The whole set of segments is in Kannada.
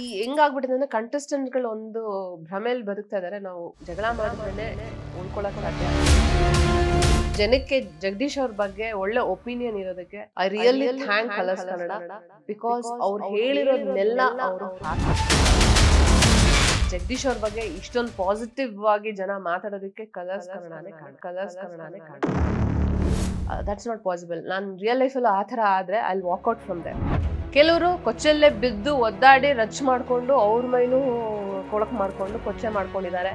ಈ ಹೆಂಗಾಗ್ಬಿಟ್ಟಿದೆ ಅಂದ್ರೆ ಕಂಟೆಸ್ಟೆಂಟ್ಗಳು ಒಂದು ಭ್ರಮೆಯಲ್ಲಿ ಬದುಕ್ತಾ ಇದಾರೆ. ನಾವು ಜಗಳ ಮಾಡಿದ್ಮೇಲೆ ಉಳ್ಕೊಳಕ್ ಸಾಧ್ಯ ಜನಕ್ಕೆ ಜಗದೀಶ್ ಅವ್ರ ಬಗ್ಗೆ ಒಳ್ಳೆ ಒಪಿನಿಯನ್ ಇರೋದಕ್ಕೆ I really thank Colors Kannada because ಅವ್ರು ಹೇಳಿರೋದನ್ನೆಲ್ಲ ಅವರು ಜಗದೀಶ್ ಅವ್ರ ಬಗ್ಗೆ ಇಷ್ಟೊಂದು ಪಾಸಿಟಿವ್ ಆಗಿ ಜನ ಮಾತಾಡೋದಕ್ಕೆ ಕಲರ್ಸ್ ಕನ್ನಡನೇ ಕಲರ್ಸ್ ಕನ್ನಡನೇ ಕಾಣ ದಟ್ಸ್ ನಾಟ್ ಪಾಸಿಬಲ್ ನಾನು ರಿಯಲ್ ಲೈಫಲ್ಲೂ ಆ ಥರ ಆದರೆ ಐ ವಾಕ್ಔಟ್ ಫ್ರಮ್ ದೆ ಕೆಲವರು ಕೊಚ್ಚಲ್ಲೇ ಬಿದ್ದು ಒದ್ದಾಡಿ ರಚ್ ಮಾಡಿಕೊಂಡು ಅವ್ರ ಮೈನೂ ಕೊಳಕ್ ಮಾಡಿಕೊಂಡು ಕೊಚ್ಚೆ ಮಾಡ್ಕೊಂಡಿದ್ದಾರೆ.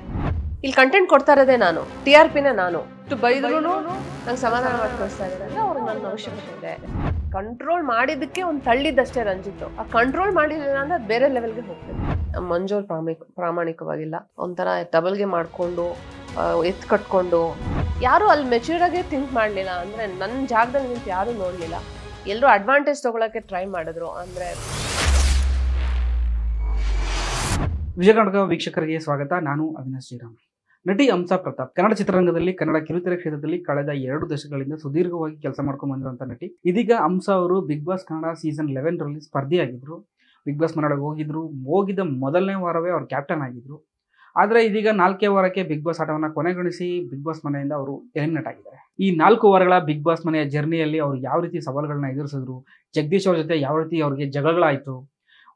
ಇಲ್ಲಿ ಕಂಟೆಂಟ್ ಕೊಡ್ತಾ ಇರೋದೇ ನಾನು ಟಿ ಆರ್ ಪಿನ ನಾನು. ಇಷ್ಟು ಬೈದ್ರು ನಂಗೆ ಸಮಾಧಾನ ಮಾಡ್ಕೊಳ್ತಾ ಇದ್ದಾರೆ ಅಂದ್ರೆ ಅವ್ರಿಗೆ ನನ್ನ ಅವಶ್ಯಕತೆ ಇದೆ. ಕಂಟ್ರೋಲ್ ಮಾಡಿದ್ದಕ್ಕೆ ಒಂದು ತಳ್ಳಿದ್ದಷ್ಟೇ ರಂಜಿತ್ತು. ಆ ಕಂಟ್ರೋಲ್ ಮಾಡಿರಲಿಲ್ಲ ಅಂದ್ರೆ ಅದು ಬೇರೆ ಲೆವೆಲ್ಗೆ ಹೋಗ್ತದೆ. ಮಂಜೋರ್ ಪ್ರಾಮಾಣಿಕ ಪ್ರಾಮಾಣಿಕವಾಗಿಲ್ಲ. ಒಂಥರ ಡಬಲ್ಗೆ ಮಾಡಿಕೊಂಡು ಎತ್ತು ಕಟ್ಕೊಂಡು. ಯಾರು ಅಲ್ಲಿ ಮೆಚೂರ್ ಆಗಿ ಥಿಂಕ್ ಮಾಡಲಿಲ್ಲ ಅಂದ್ರೆ ನನ್ನ ಜಾಗದಲ್ಲಿ ನಿಂತು ಯಾರು ನೋಡಲಿಲ್ಲ. ಎಲ್ಲರೂ ಅಡ್ವಾಂಟೇಜ್ ತಗೊಳಕ್ಕೆ ಟ್ರೈ ಮಾಡಿದ್ರು, ಅಂದ್ರೆ ವಿಜಯ ಕರ್ನಾಟಕ ವೀಕ್ಷಕರಿಗೆ ಸ್ವಾಗತ. ನಾನು ಅವಿನಾಶ್ ಶ್ರೀರಾಮ್ ನಟಿ ಹಂಸಾ ಪ್ರತಾಪ್, ಕನ್ನಡ ಚಿತ್ರರಂಗದಲ್ಲಿ, ಕನ್ನಡ ಕಿರುತೆರೆ ಕ್ಷೇತ್ರದಲ್ಲಿ ಕಳೆದ ಎರಡು ದಶಕಗಳಿಂದ ಸುದೀರ್ಘವಾಗಿ ಕೆಲಸ ಮಾಡ್ಕೊಂಡು ಬಂದಿರುವಂತ ನಟಿ. ಇದೀಗ ಹಂಸಾ ಅವರು Bigg Boss Kannada season eleven ರಲ್ಲಿ ಸ್ಪರ್ಧಿಯಾಗಿದ್ರು. ಬಿಗ್ ಬಾಸ್ ಮನೆಯೊಳಗೆ ಹೋಗಿದ್ರು. ಹೋಗಿದ ಮೊದಲನೇ ವಾರವೇ ಅವ್ರು ಕ್ಯಾಪ್ಟನ್ ಆಗಿದ್ರು. ಆದರೆ ಇದೀಗ ನಾಲ್ಕೇ ವಾರಕ್ಕೆ ಬಿಗ್ ಬಾಸ್ ಆಟವನ್ನು ಕೊನೆಗೊಳಿಸಿ ಬಿಗ್ ಬಾಸ್ ಮನೆಯಿಂದ ಅವರು ಎಲಿಮಿನೇಟ್ ಆಗಿದ್ದಾರೆ. ಈ ನಾಲ್ಕು ವಾರಗಳ ಬಿಗ್ ಬಾಸ್ ಮನೆಯ ಜರ್ನಿಯಲ್ಲಿ ಅವರು ಯಾವ ರೀತಿ ಸವಾಲುಗಳನ್ನ ಎದುರಿಸಿದ್ರು ಜಗದೀಶ್ ಅವ್ರ ಜೊತೆ ಯಾವ ರೀತಿ ಅವ್ರಿಗೆ ಜಗಳಗಳಾಯಿತು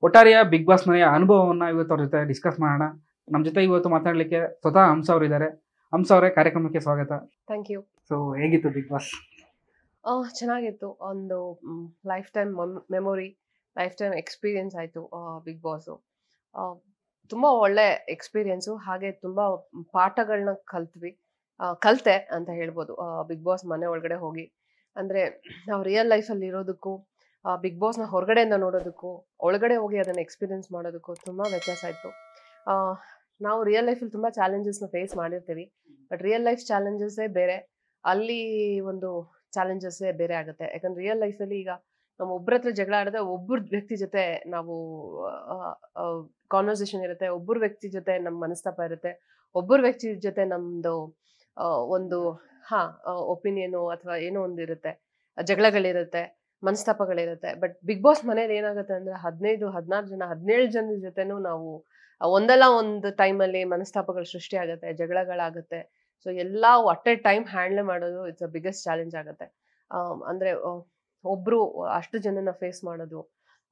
ಒಟ್ಟಾರೆಯ ಬಿಗ್ ಬಾಸ್ ಮನೆಯ ಅನುಭವವನ್ನು ಇವತ್ತು ಅವ್ರ ಜೊತೆ ಡಿಸ್ಕಸ್ ಮಾಡೋಣ. ನಮ್ಮ ಜೊತೆ ಇವತ್ತು ಮಾತಾಡಲಿಕ್ಕೆ ಸ್ವತಃ ಹಂಸ ಅವರಿದ್ದಾರೆ ಹಂಸ ಅವರೇ ಕಾರ್ಯಕ್ರಮಕ್ಕೆ ಸ್ವಾಗತ. ಥ್ಯಾಂಕ್ ಯು ಸೊ ಹೇಗಿತ್ತು ಬಿಗ್ ಬಾಸ್? ಚೆನ್ನಾಗಿತ್ತು. ಒಂದು lifetime memory lifetime experience ಆಯಿತು ಬಿಗ್ ಬಾಸು. ತುಂಬ ಒಳ್ಳೆ ಎಕ್ಸ್ಪೀರಿಯನ್ಸು ಹಾಗೆ ತುಂಬ ಪಾಠಗಳನ್ನ ಕಲ್ತ್ವಿ. ಕಲ್ತೆ ಅಂತ ಹೇಳ್ಬೋದು. ಬಿಗ್ ಬಾಸ್ ಮನೆ ಒಳಗಡೆ ಹೋಗಿ. ಅಂದರೆ ನಾವು ರಿಯಲ್ ಲೈಫಲ್ಲಿ ಇರೋದಕ್ಕೂ ಬಿಗ್ ಬಾಸ್ನ ಹೊರಗಡೆಯಿಂದ ನೋಡೋದಕ್ಕೂ, ಒಳಗಡೆ ಹೋಗಿ ಅದನ್ನು ಎಕ್ಸ್ಪೀರಿಯನ್ಸ್ ಮಾಡೋದಕ್ಕೂ ತುಂಬ ವ್ಯತ್ಯಾಸ ಇತ್ತು. ನಾವು ರಿಯಲ್ ಲೈಫಲ್ಲಿ ತುಂಬ ಚಾಲೆಂಜಸ್ನ ಫೇಸ್ ಮಾಡಿರ್ತೀವಿ. ಬಟ್ ರಿಯಲ್ ಲೈಫ್ ಚಾಲೆಂಜಸ್ಸೇ ಬೇರೆ. ಅಲ್ಲಿ ಒಂದು ಚಾಲೆಂಜಸ್ಸೇ ಬೇರೆ ಆಗುತ್ತೆ. ಯಾಕಂದ್ರೆ ರಿಯಲ್ ಲೈಫಲ್ಲಿ ಈಗ ನಮ್ಮ ಒಬ್ಬರ ಹತ್ರ ಜಗಳ ಆಡಿದ್ರೆ ಒಬ್ಬರ ವ್ಯಕ್ತಿ ಜೊತೆ ನಾವು ಕಾನ್ವರ್ಸೇಷನ್ ಇರುತ್ತೆ, ಒಬ್ಬರ ವ್ಯಕ್ತಿ ಜೊತೆ ನಮ್ಮ ಮನಸ್ತಾಪ ಇರುತ್ತೆ, ಒಬ್ಬರ ವ್ಯಕ್ತಿ ಜೊತೆ ನಮ್ದು ಒಂದು, ಹಾ ಒಪಿನಿಯನು ಅಥವಾ ಏನೋ ಒಂದು ಇರುತ್ತೆ, ಜಗಳಗಳಿರುತ್ತೆ, ಮನಸ್ತಾಪಗಳಿರುತ್ತೆ ಬಟ್ ಬಿಗ್ ಬಾಸ್ ಮನೇಲಿ ಏನಾಗುತ್ತೆ ಅಂದ್ರೆ ಹದಿನೈದು, ಹದಿನಾರು ಜನ, ಹದಿನೇಳು ಜನ ಜೊತೆನೂ ನಾವು ಒಂದಲ್ಲ ಒಂದು ಟೈಮಲ್ಲಿ ಮನಸ್ತಾಪಗಳು ಸೃಷ್ಟಿ ಆಗುತ್ತೆ, ಜಗಳಗಳಾಗುತ್ತೆ ಸೊ ಎಲ್ಲ ಅಟ್ ಎ ಟೈಮ್ ಹ್ಯಾಂಡ್ಲ್ ಮಾಡೋದು ಇಟ್ಸ್ ಅ ಬಿಗ್ಗೆಸ್ಟ್ ಚಾಲೆಂಜ್ ಆಗುತ್ತೆ. ಅಂದರೆ ಒಬ್ರು ಅಷ್ಟು ಜನನ ಫೇಸ್ ಮಾಡೋದು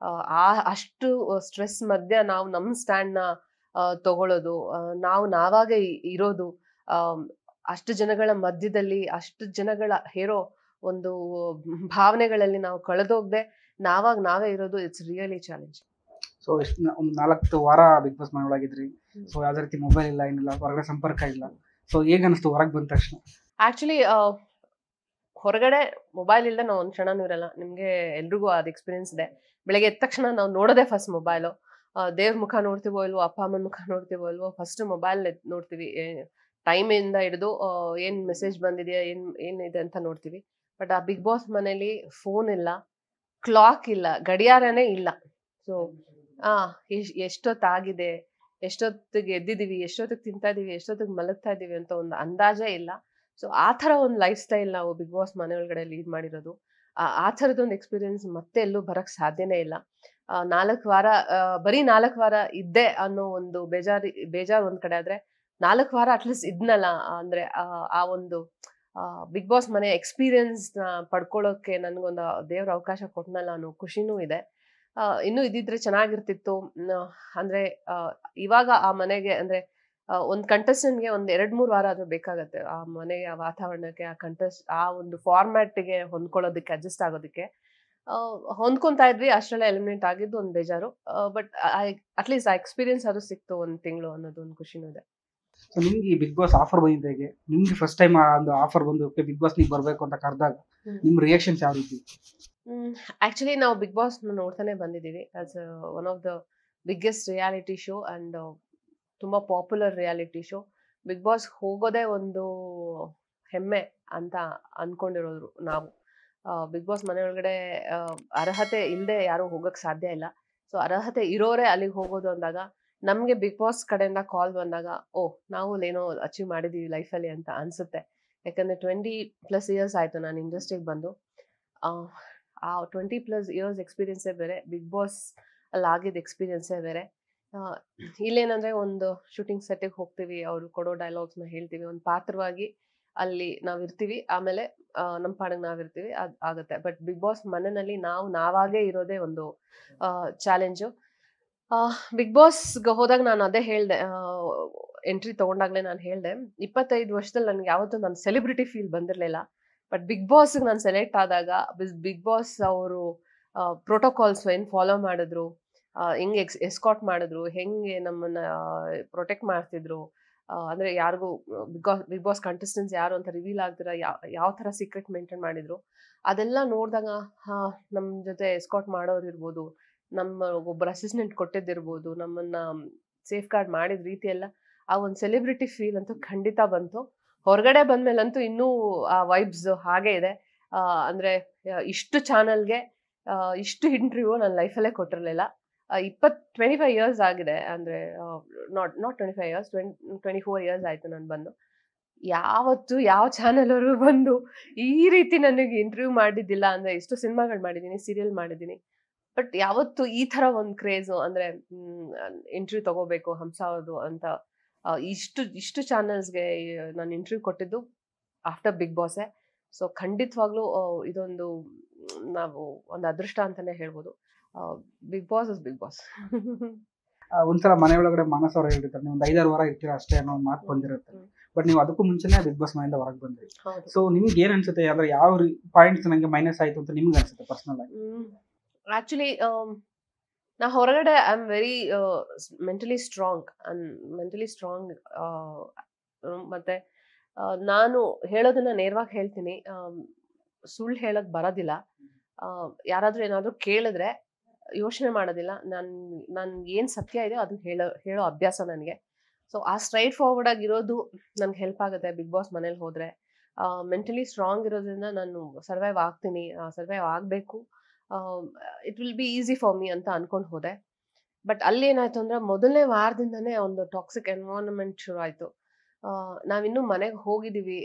ಆ, ಅಷ್ಟು ಸ್ಟ್ರೆಸ್ ಮಧ್ಯ ನಾವು ನಮ್ಮ ಸ್ಟ್ಯಾಂಡ್ನ ತಗೊಳ್ಳೋದು ನಾವು ನಾವಾಗೆ ಇರೋದು ಅಷ್ಟು ಜನಗಳ ಮಧ್ಯದಲ್ಲಿ ಅಷ್ಟು ಜನಗಳ ಹೇರೋ ಒಂದು ಭಾವನೆಗಳಲ್ಲಿ ನಾವು ಕಳೆದೋಗದೆ ನಾವಾಗ ನಾವೇ ಇರೋದು ಇಟ್ಸ್ ರಿಯಲಿ ಚಾಲೆಂಜ್ ಸೊ ಎಷ್ಟು ಒಂದು ನಾಲ್ಕು ವಾರ ಬಿಗ್ ಬಾಸ್ ಮನೆಯೊಳಗಿದ್ರಿ. ಸೊ ಯಾವುದೇ ರೀತಿ ಮೊಬೈಲ್ ಇಲ್ಲ ಏನಿಲ್ಲ ಹೊರಗಡೆ ಸಂಪರ್ಕ ಇಲ್ಲ. ಸೊ ಹೇಗೆ ಅನಿಸ್ತು ಹೊರಗೆ ಬಂದ ತಕ್ಷಣ? ಆಕ್ಚುಲಿ ಹೊರಗಡೆ ಮೊಬೈಲ್ ಇಲ್ಲದೆ ನಾವು ಒಂದು ಕ್ಷಣನೂ ಇರಲ್ಲ. ನಿಮಗೆ ಎಲ್ರಿಗೂ ಅದು ಎಕ್ಸ್ಪೀರಿಯನ್ಸ್ ಇದೆ. ಬೆಳಗ್ಗೆ ಎದ್ದ ತಕ್ಷಣ ನಾವು ನೋಡೋದೆ ಫಸ್ಟ್ ಮೊಬೈಲು ದೇವ್ರ ಮುಖ ನೋಡ್ತೀವೋ ಇಲ್ವೋ, ಅಪ್ಪ ಅಮ್ಮನ ಮುಖ ನೋಡ್ತೀವೋ ಇಲ್ವೋ ಫಸ್ಟ್ ಮೊಬೈಲ್ ನೋಡ್ತೀವಿ. ಟೈಮಿಂದ ಹಿಡಿದು ಏನು ಮೆಸೇಜ್ ಬಂದಿದೆಯಾ, ಏನು ಏನಿದೆ ಅಂತ ನೋಡ್ತೀವಿ. ಬಟ್ ಆ ಬಿಗ್ ಬಾಸ್ ಮನೇಲಿ ಫೋನ್ ಇಲ್ಲ ಕ್ಲಾಕ್ ಇಲ್ಲ, ಗಡಿಯಾರನೇ ಇಲ್ಲ. ಸೊ ಆ ಎಷ್ಟ್- ಎಷ್ಟೊತ್ತಾಗಿದೆ, ಎಷ್ಟೊತ್ತಿಗೆ ಎದ್ದಿದ್ದೀವಿ ಎಷ್ಟೊತ್ತಿಗೆ ತಿಂತಾ ಇದೀವಿ, ಎಷ್ಟೊತ್ತಿಗೆ ಮಲಗ್ತಾ ಇದೀವಿ ಅಂತ ಒಂದು ಅಂದಾಜೇ ಇಲ್ಲ. ಸೊ, ಆ ಥರ ಒಂದು ಲೈಫ್ ಸ್ಟೈಲ್ ನಾವು ಬಿಗ್ ಬಾಸ್ ಮನೆ ಒಳಗಡೆ ಲೀಡ್ ಮಾಡಿರೋದು. ಆ- ಥರದೊಂದು ಎಕ್ಸ್ಪೀರಿಯನ್ಸ್ ಮತ್ತೆ ಎಲ್ಲೂ ಬರಕ್ ಸಾಧ್ಯನೇ ಇಲ್ಲ. ನಾಲ್ಕು ವಾರ ಬರೀ ನಾಲ್ಕು ವಾರ ಇದ್ದೆ ಅನ್ನೋ ಒಂದು ಬೇಜಾರಿ, ಬೇಜಾರು ಒಂದ್ ಕಡೆ ಆದ್ರೆ ನಾಲ್ಕು ವಾರ ಅಟ್ಲೀಸ್ಟ್ ಇದ್ನಲ್ಲ, ಅಂದ್ರೆ, ಆ ಒಂದು ಬಿಗ್ ಬಾಸ್ ಮನೆ ಎಕ್ಸ್ಪೀರಿಯೆನ್ಸ್ನ ಪಡ್ಕೊಳ್ಳೋಕ್ಕೆ ನನಗೊಂದು ದೇವ್ರ ಅವಕಾಶ ಕೊಟ್ಟನಲ್ಲ ಅನ್ನೋ ಖುಷಿನೂ ಇದೆ. ಇನ್ನೂ ಇದ್ದಿದ್ರೆ ಚೆನ್ನಾಗಿರ್ತಿತ್ತು. ಅಂದರೆ ಇವಾಗ ಆ ಮನೆಗೆ, ಅಂದ್ರೆ ಒಂದ್ ಕಂಟೆಸ್ಟೆಂಟ್ಗೆ ಒಂದ್ ಎರಡ್ ಮೂರ್ ವಾರ ಆದ್ರೂ ಬೇಕಾಗತ್ತೆ. ಆ ಮನೆಯ ಆ ವಾತಾವರಣಕ್ಕೆ ಆ ಕಂಟೆಸ್ಟ್ ಆ ಒಂದು ಫಾರ್ಮ್ಯಾಟ್ಗೆ ಹೊಂದ್ಕೊಳ್ಳೋದಕ್ಕೆ ಅಡ್ಜಸ್ಟ್ ಆಗೋದಕ್ಕೆ. ಹೊಂದ್ಕೊಂತಾ ಇದ್ವಿ ಅಷ್ಟರಲ್ಲೇ ಎಲಿಮಿನೇಟ್ ಆಗಿದ್ದು ಒಂದ್ ಬೇಜಾರು. ಬಟ್ ಅಟ್ಲೀಸ್ಟ್ ಆ ಎಕ್ಸ್ಪೀರಿಯನ್ಸ್ ಅದು ಸಿಕ್ತು ಒಂದ್ ತಿಂಗಳು ಅನ್ನೋದು ಒಂದು ಖುಷಿನೂ ಇದೆ. ಸೊ ನಿಮ್ಗೆ ಈ ಬಿಗ್ ಬಾಸ್ ಆಫರ್ ಬಂದಿದ್ದ ಹೇಗೆ? ನಿಮ್ಗೆ ಫಸ್ಟ್ ಟೈಮ್ ಒಂದು ಆಫರ್ ಬಂದು ಬಿಗ್ ಬಾಸ್ ನೀವು ಬರಬೇಕು ಅಂತ ಕರೆದಾಗ. ನಿಮ್ಮ ರಿಯಾಕ್ಷನ್ಸ್ ಯಾವ ರೀತಿ? ಆಕ್ಚುಲಿ ನಾವು ಬಿಗ್ ಬಾಸ್ ನೋಡ್ತಾನೆ ಬಂದಿದ್ದೀವಿ. As one of the biggest reality show and ತುಂಬಾ popular reality show Bigg Boss ಹೋಗೋದೇ ಒಂದು ಹೆಮ್ಮೆ ಅಂತ ಅನ್ಕೊಂಡಿರೋದು ನಾವು. ಬಿಗ್ ಬಾಸ್ ಮನೆ ಒಳಗಡೆ ಅರ್ಹತೆ ಇಲ್ಲದೆ ಯಾರು ಹೋಗೋಕ್ಕೆ ಸಾಧ್ಯ ಇಲ್ಲ. ಸೊ ಅರ್ಹತೆ ಇರೋರೇ ಅಲ್ಲಿಗೆ ಹೋಗೋದು ಅಂದಾಗ, ನಮಗೆ ಬಿಗ್ ಬಾಸ್ ಕಡೆಯಿಂದ ಕಾಲ್ ಬಂದಾಗ, ಓ, ನಾವು ಏನೋ ಅಚೀವ್ ಮಾಡಿದ್ದೀವಿ ಲೈಫಲ್ಲಿ ಅಂತ ಅನಿಸುತ್ತೆ. ಯಾಕಂದರೆ ಟ್ವೆಂಟಿ ಪ್ಲಸ್ ಇಯರ್ಸ್ ಆಯಿತು ನಾನು ಇಂಡಸ್ಟ್ರಿಗೆ ಬಂದು. ಆ ಟ್ವೆಂಟಿ ಪ್ಲಸ್ ಇಯರ್ಸ್ ಎಕ್ಸ್ಪೀರಿಯೆನ್ಸೇ ಬೇರೆ ಬಿಗ್ ಬಾಸ್ ಅಲ್ಲಿ ಆಗಿದ್ದ ಎಕ್ಸ್ಪೀರಿಯೆನ್ಸೇ ಬೇರೆ. ಇಲ್ಲೇನಂದ್ರೆ ಒಂದು ಶೂಟಿಂಗ್ ಸೆಟ್ಟಿಗೆ ಹೋಗ್ತೀವಿ, ಅವರು ಕೊಡೋ ನ ಹೇಳ್ತೀವಿ, ಒಂದು ಪಾತ್ರವಾಗಿ ಅಲ್ಲಿ ನಾವ್ ಇರ್ತೀವಿ ಆಮೇಲೆ ನಮ್ಮ ನಮ್ ಪಾಡಿಗೆ ನಾವ್ ಇರ್ತೀವಿ ಅದ್ ಆಗುತ್ತೆ. ಬಟ್ ಬಿಗ್ ಬಾಸ್ ಮನೆಯಲ್ಲಿ ನಾವು, ನಾವಾಗೇ ಇರೋದೇ ಒಂದು ಚಾಲೆಂಜು ಬಿಗ್ ಬಾಸ್ಗೆ ಹೋದಾಗ ನಾನು ಅದೇ ಹೇಳ್ದೆ ಎಂಟ್ರಿ ತಗೊಂಡಾಗ್ಲೇ ನಾನು ಹೇಳ್ದೆ, ಇಪ್ಪತ್ತೈದು ವರ್ಷದಲ್ಲಿ ನನ್ಗೆ ಯಾವತ್ತೂ ನಾನು ಸೆಲೆಬ್ರಿಟಿ ಫೀಲ್ ಬಂದಿರಲಿಲ್ಲ. ಬಟ್ ಬಿಗ್ ಬಾಸ್ಗೆ ನಾನು ಸೆಲೆಕ್ಟ್ ಆದಾಗ ಬಿಗ್ ಬಾಸ್ ಅವರು ಪ್ರೋಟೋಕಾಲ್ಸ್ ಏನು ಫಾಲೋ ಮಾಡಿದ್ರು ಹೆಂಗೆ ಎಕ್ಸ್, ಎಸ್ಕಾಟ್ ಮಾಡಿದ್ರು, ಹೆಂಗೆ ನಮ್ಮನ್ನ ಪ್ರೊಟೆಕ್ಟ್ ಮಾಡ್ತಿದ್ರು ಅಂದ್ರೆ ಯಾರಿಗೂ Bigg Boss Bigg Boss contestants ಯಾರು ಅಂತ ರಿವೀಲ್ ಆಗ್ದಿರ ಯಾವ ಥರ ಸೀಕ್ರೆಟ್ ಮೇಂಟೈನ್ ಮಾಡಿದ್ರು, ಅದೆಲ್ಲ ನೋಡಿದಾಗ ನಮ್ಮ ಜೊತೆ ಎಸ್ಕಾಟ್ ಮಾಡೋರು ಇರ್ಬೋದು, ನಮ್ಮ ಒಬ್ಬರು ಅಸಿಸ್ಟೆಂಟ್ ಕೊಟ್ಟಿದ್ದಿರ್ಬೋದು, ನಮ್ಮನ್ನ ಸೇಫ್ ಗಾರ್ಡ್ ಮಾಡಿದ ರೀತಿ ಎಲ್ಲ ಆ ಒಂದು ಸೆಲೆಬ್ರಿಟಿ ಫೀಲ್ ಅಂತೂ ಖಂಡಿತ ಬಂತು. ಹೊರಗಡೆ ಬಂದ್ಮೇಲಂತೂ ಇನ್ನೂ ಆ ವೈಬ್ಸ್ ಹಾಗೆ ಇದೆ. ಅಂದ್ರೆ ಇಷ್ಟು ಚಾನಲ್ಗೆ ಇಷ್ಟು ಇಂಟರ್ವ್ಯೂ ನನ್ನ ಲೈಫಲ್ಲೇ ಕೊಟ್ಟಿರಲಿಲ್ಲ. ಇಪ್ಪತ್ ಟ್ವೆಂಟಿ ಫೈವ್ ಇಯರ್ಸ್ ಆಗಿದೆ ಅಂದ್ರೆ not not twenty five years twenty four years ಆಯ್ತು ನಾನು ಬಂದು. ಯಾವತ್ತು, ಯಾವ ಚಾನಲ್ ಅವರು ಬಂದು ಈ ರೀತಿ ನನಗೆ ಇಂಟರ್ವ್ಯೂ ಮಾಡಿದ್ದಿಲ್ಲ ಅಂದ್ರೆ ಎಷ್ಟು ಸಿನಿಮಾಗಳು ಮಾಡಿದ್ದೀನಿ ಸೀರಿಯಲ್ ಮಾಡಿದ್ದೀನಿ. ಬಟ್ ಯಾವತ್ತು ಈ ತರ ಒಂದು ಕ್ರೇಜು ಅಂದ್ರೆ ಇಂಟರ್ವ್ಯೂ ತಗೋಬೇಕು ಹಂಸ ಅಂತ ಇಷ್ಟು ಇಷ್ಟು ಚಾನಲ್ಸ್ಗೆ ನಾನು ಇಂಟರ್ವ್ಯೂ ಕೊಟ್ಟಿದ್ದು ಆಫ್ಟರ್ ಬಿಗ್ ಬಾಸೇ ಸೊ ಖಂಡಿತವಾಗ್ಲೂ ಇದೊಂದು, ನಾವು ಒಂದು ಅದೃಷ್ಟ ಅಂತಾನೆ ಹೇಳ್ಬೋದು. Bigg Boss is Bigg Boss ಒಂದ್ಸಲ ಮನೆ ಒಳಗಡೆ ಮಾನಸ ಅವ್ರು ಹೇಳಿರ್ತಾರೆ ನೀವು ಒಂದು ಐದಾರು ವಾರ ಇರ್ತೀರಾ ಅಷ್ಟೇ ಅನ್ನೋ ಒಂದು ಮಾತು ಬಂದಿರುತ್ತೆ. ಬಟ್ ನೀವು ಅದಕ್ಕೂ ಮುಂಚೆನೆ ಬಿಗ್ ಬಾಸ್ ಮನೆಯಿಂದ ಹೊರಗೆ ಬಂದ್ರಿ. ಸೊ ನಿಮ್ಗೆ ಏನ್ ಅನ್ಸುತ್ತೆ? ಅಂದ್ರೆ ಯಾವ ಪಾಯಿಂಟ್ಸ್ ನಂಗೆ ಮೈನಸ್ ಆಯ್ತು ಅಂತ ನಿಮ್ಗೆ ಅನ್ಸುತ್ತೆ ಪರ್ಸನಲ್ ಆಗಿ? ಆಕ್ಚುಲಿ ನಾ ಹೊರಗಡೆ I am very mentally strong mentally strong ಮತ್ತೆ ನಾನು ಹೇಳೋದನ್ನ ನೇರವಾಗಿ ಹೇಳ್ತೀನಿ. ಸುಳ್ಳು ಹೇಳೋದು ಬರೋದಿಲ್ಲ. ಯಾರಾದರೂ ಏನಾದ್ರೂ ಕೇಳಿದ್ರೆ ಯೋಚನೆ ಮಾಡೋದಿಲ್ಲ. ನಾನು ನಾನು ಏನು ಸತ್ಯ ಇದೆಯೋ ಅದನ್ನ ಹೇಳೋ ಹೇಳೋ ಅಭ್ಯಾಸ ನನಗೆ. ಸೊ ಆ ಸ್ಟ್ರೈಟ್ ಫಾರ್ವರ್ಡ್ ಆಗಿರೋದು ನನ್ಗೆ ಹೆಲ್ಪ್ ಆಗುತ್ತೆ ಬಿಗ್ ಬಾಸ್ ಮನೇಲಿ ಹೋದರೆ. ಮೆಂಟಲಿ ಸ್ಟ್ರಾಂಗ್ ಇರೋದ್ರಿಂದ ನಾನು ಸರ್ವೈವ್ ಆಗ್ತೀನಿ ಸರ್ವೈವ್ ಆಗಬೇಕು. It will be easy for me ಅಂತ ಅಂದ್ಕೊಂಡು ಹೋದೆ. ಬಟ್ ಅಲ್ಲಿ ಏನಾಯ್ತು ಅಂದ್ರೆ ಮೊದಲನೇ ವಾರದಿಂದನೇ ಒಂದು ಟಾಕ್ಸಿಕ್ ಎನ್ವೈರನ್ಮೆಂಟ್ ಶುರು ಆಯ್ತು. ನಾವಿನ್ನೂ ಮನೆಗೆ ಹೋಗಿದ್ದೀವಿ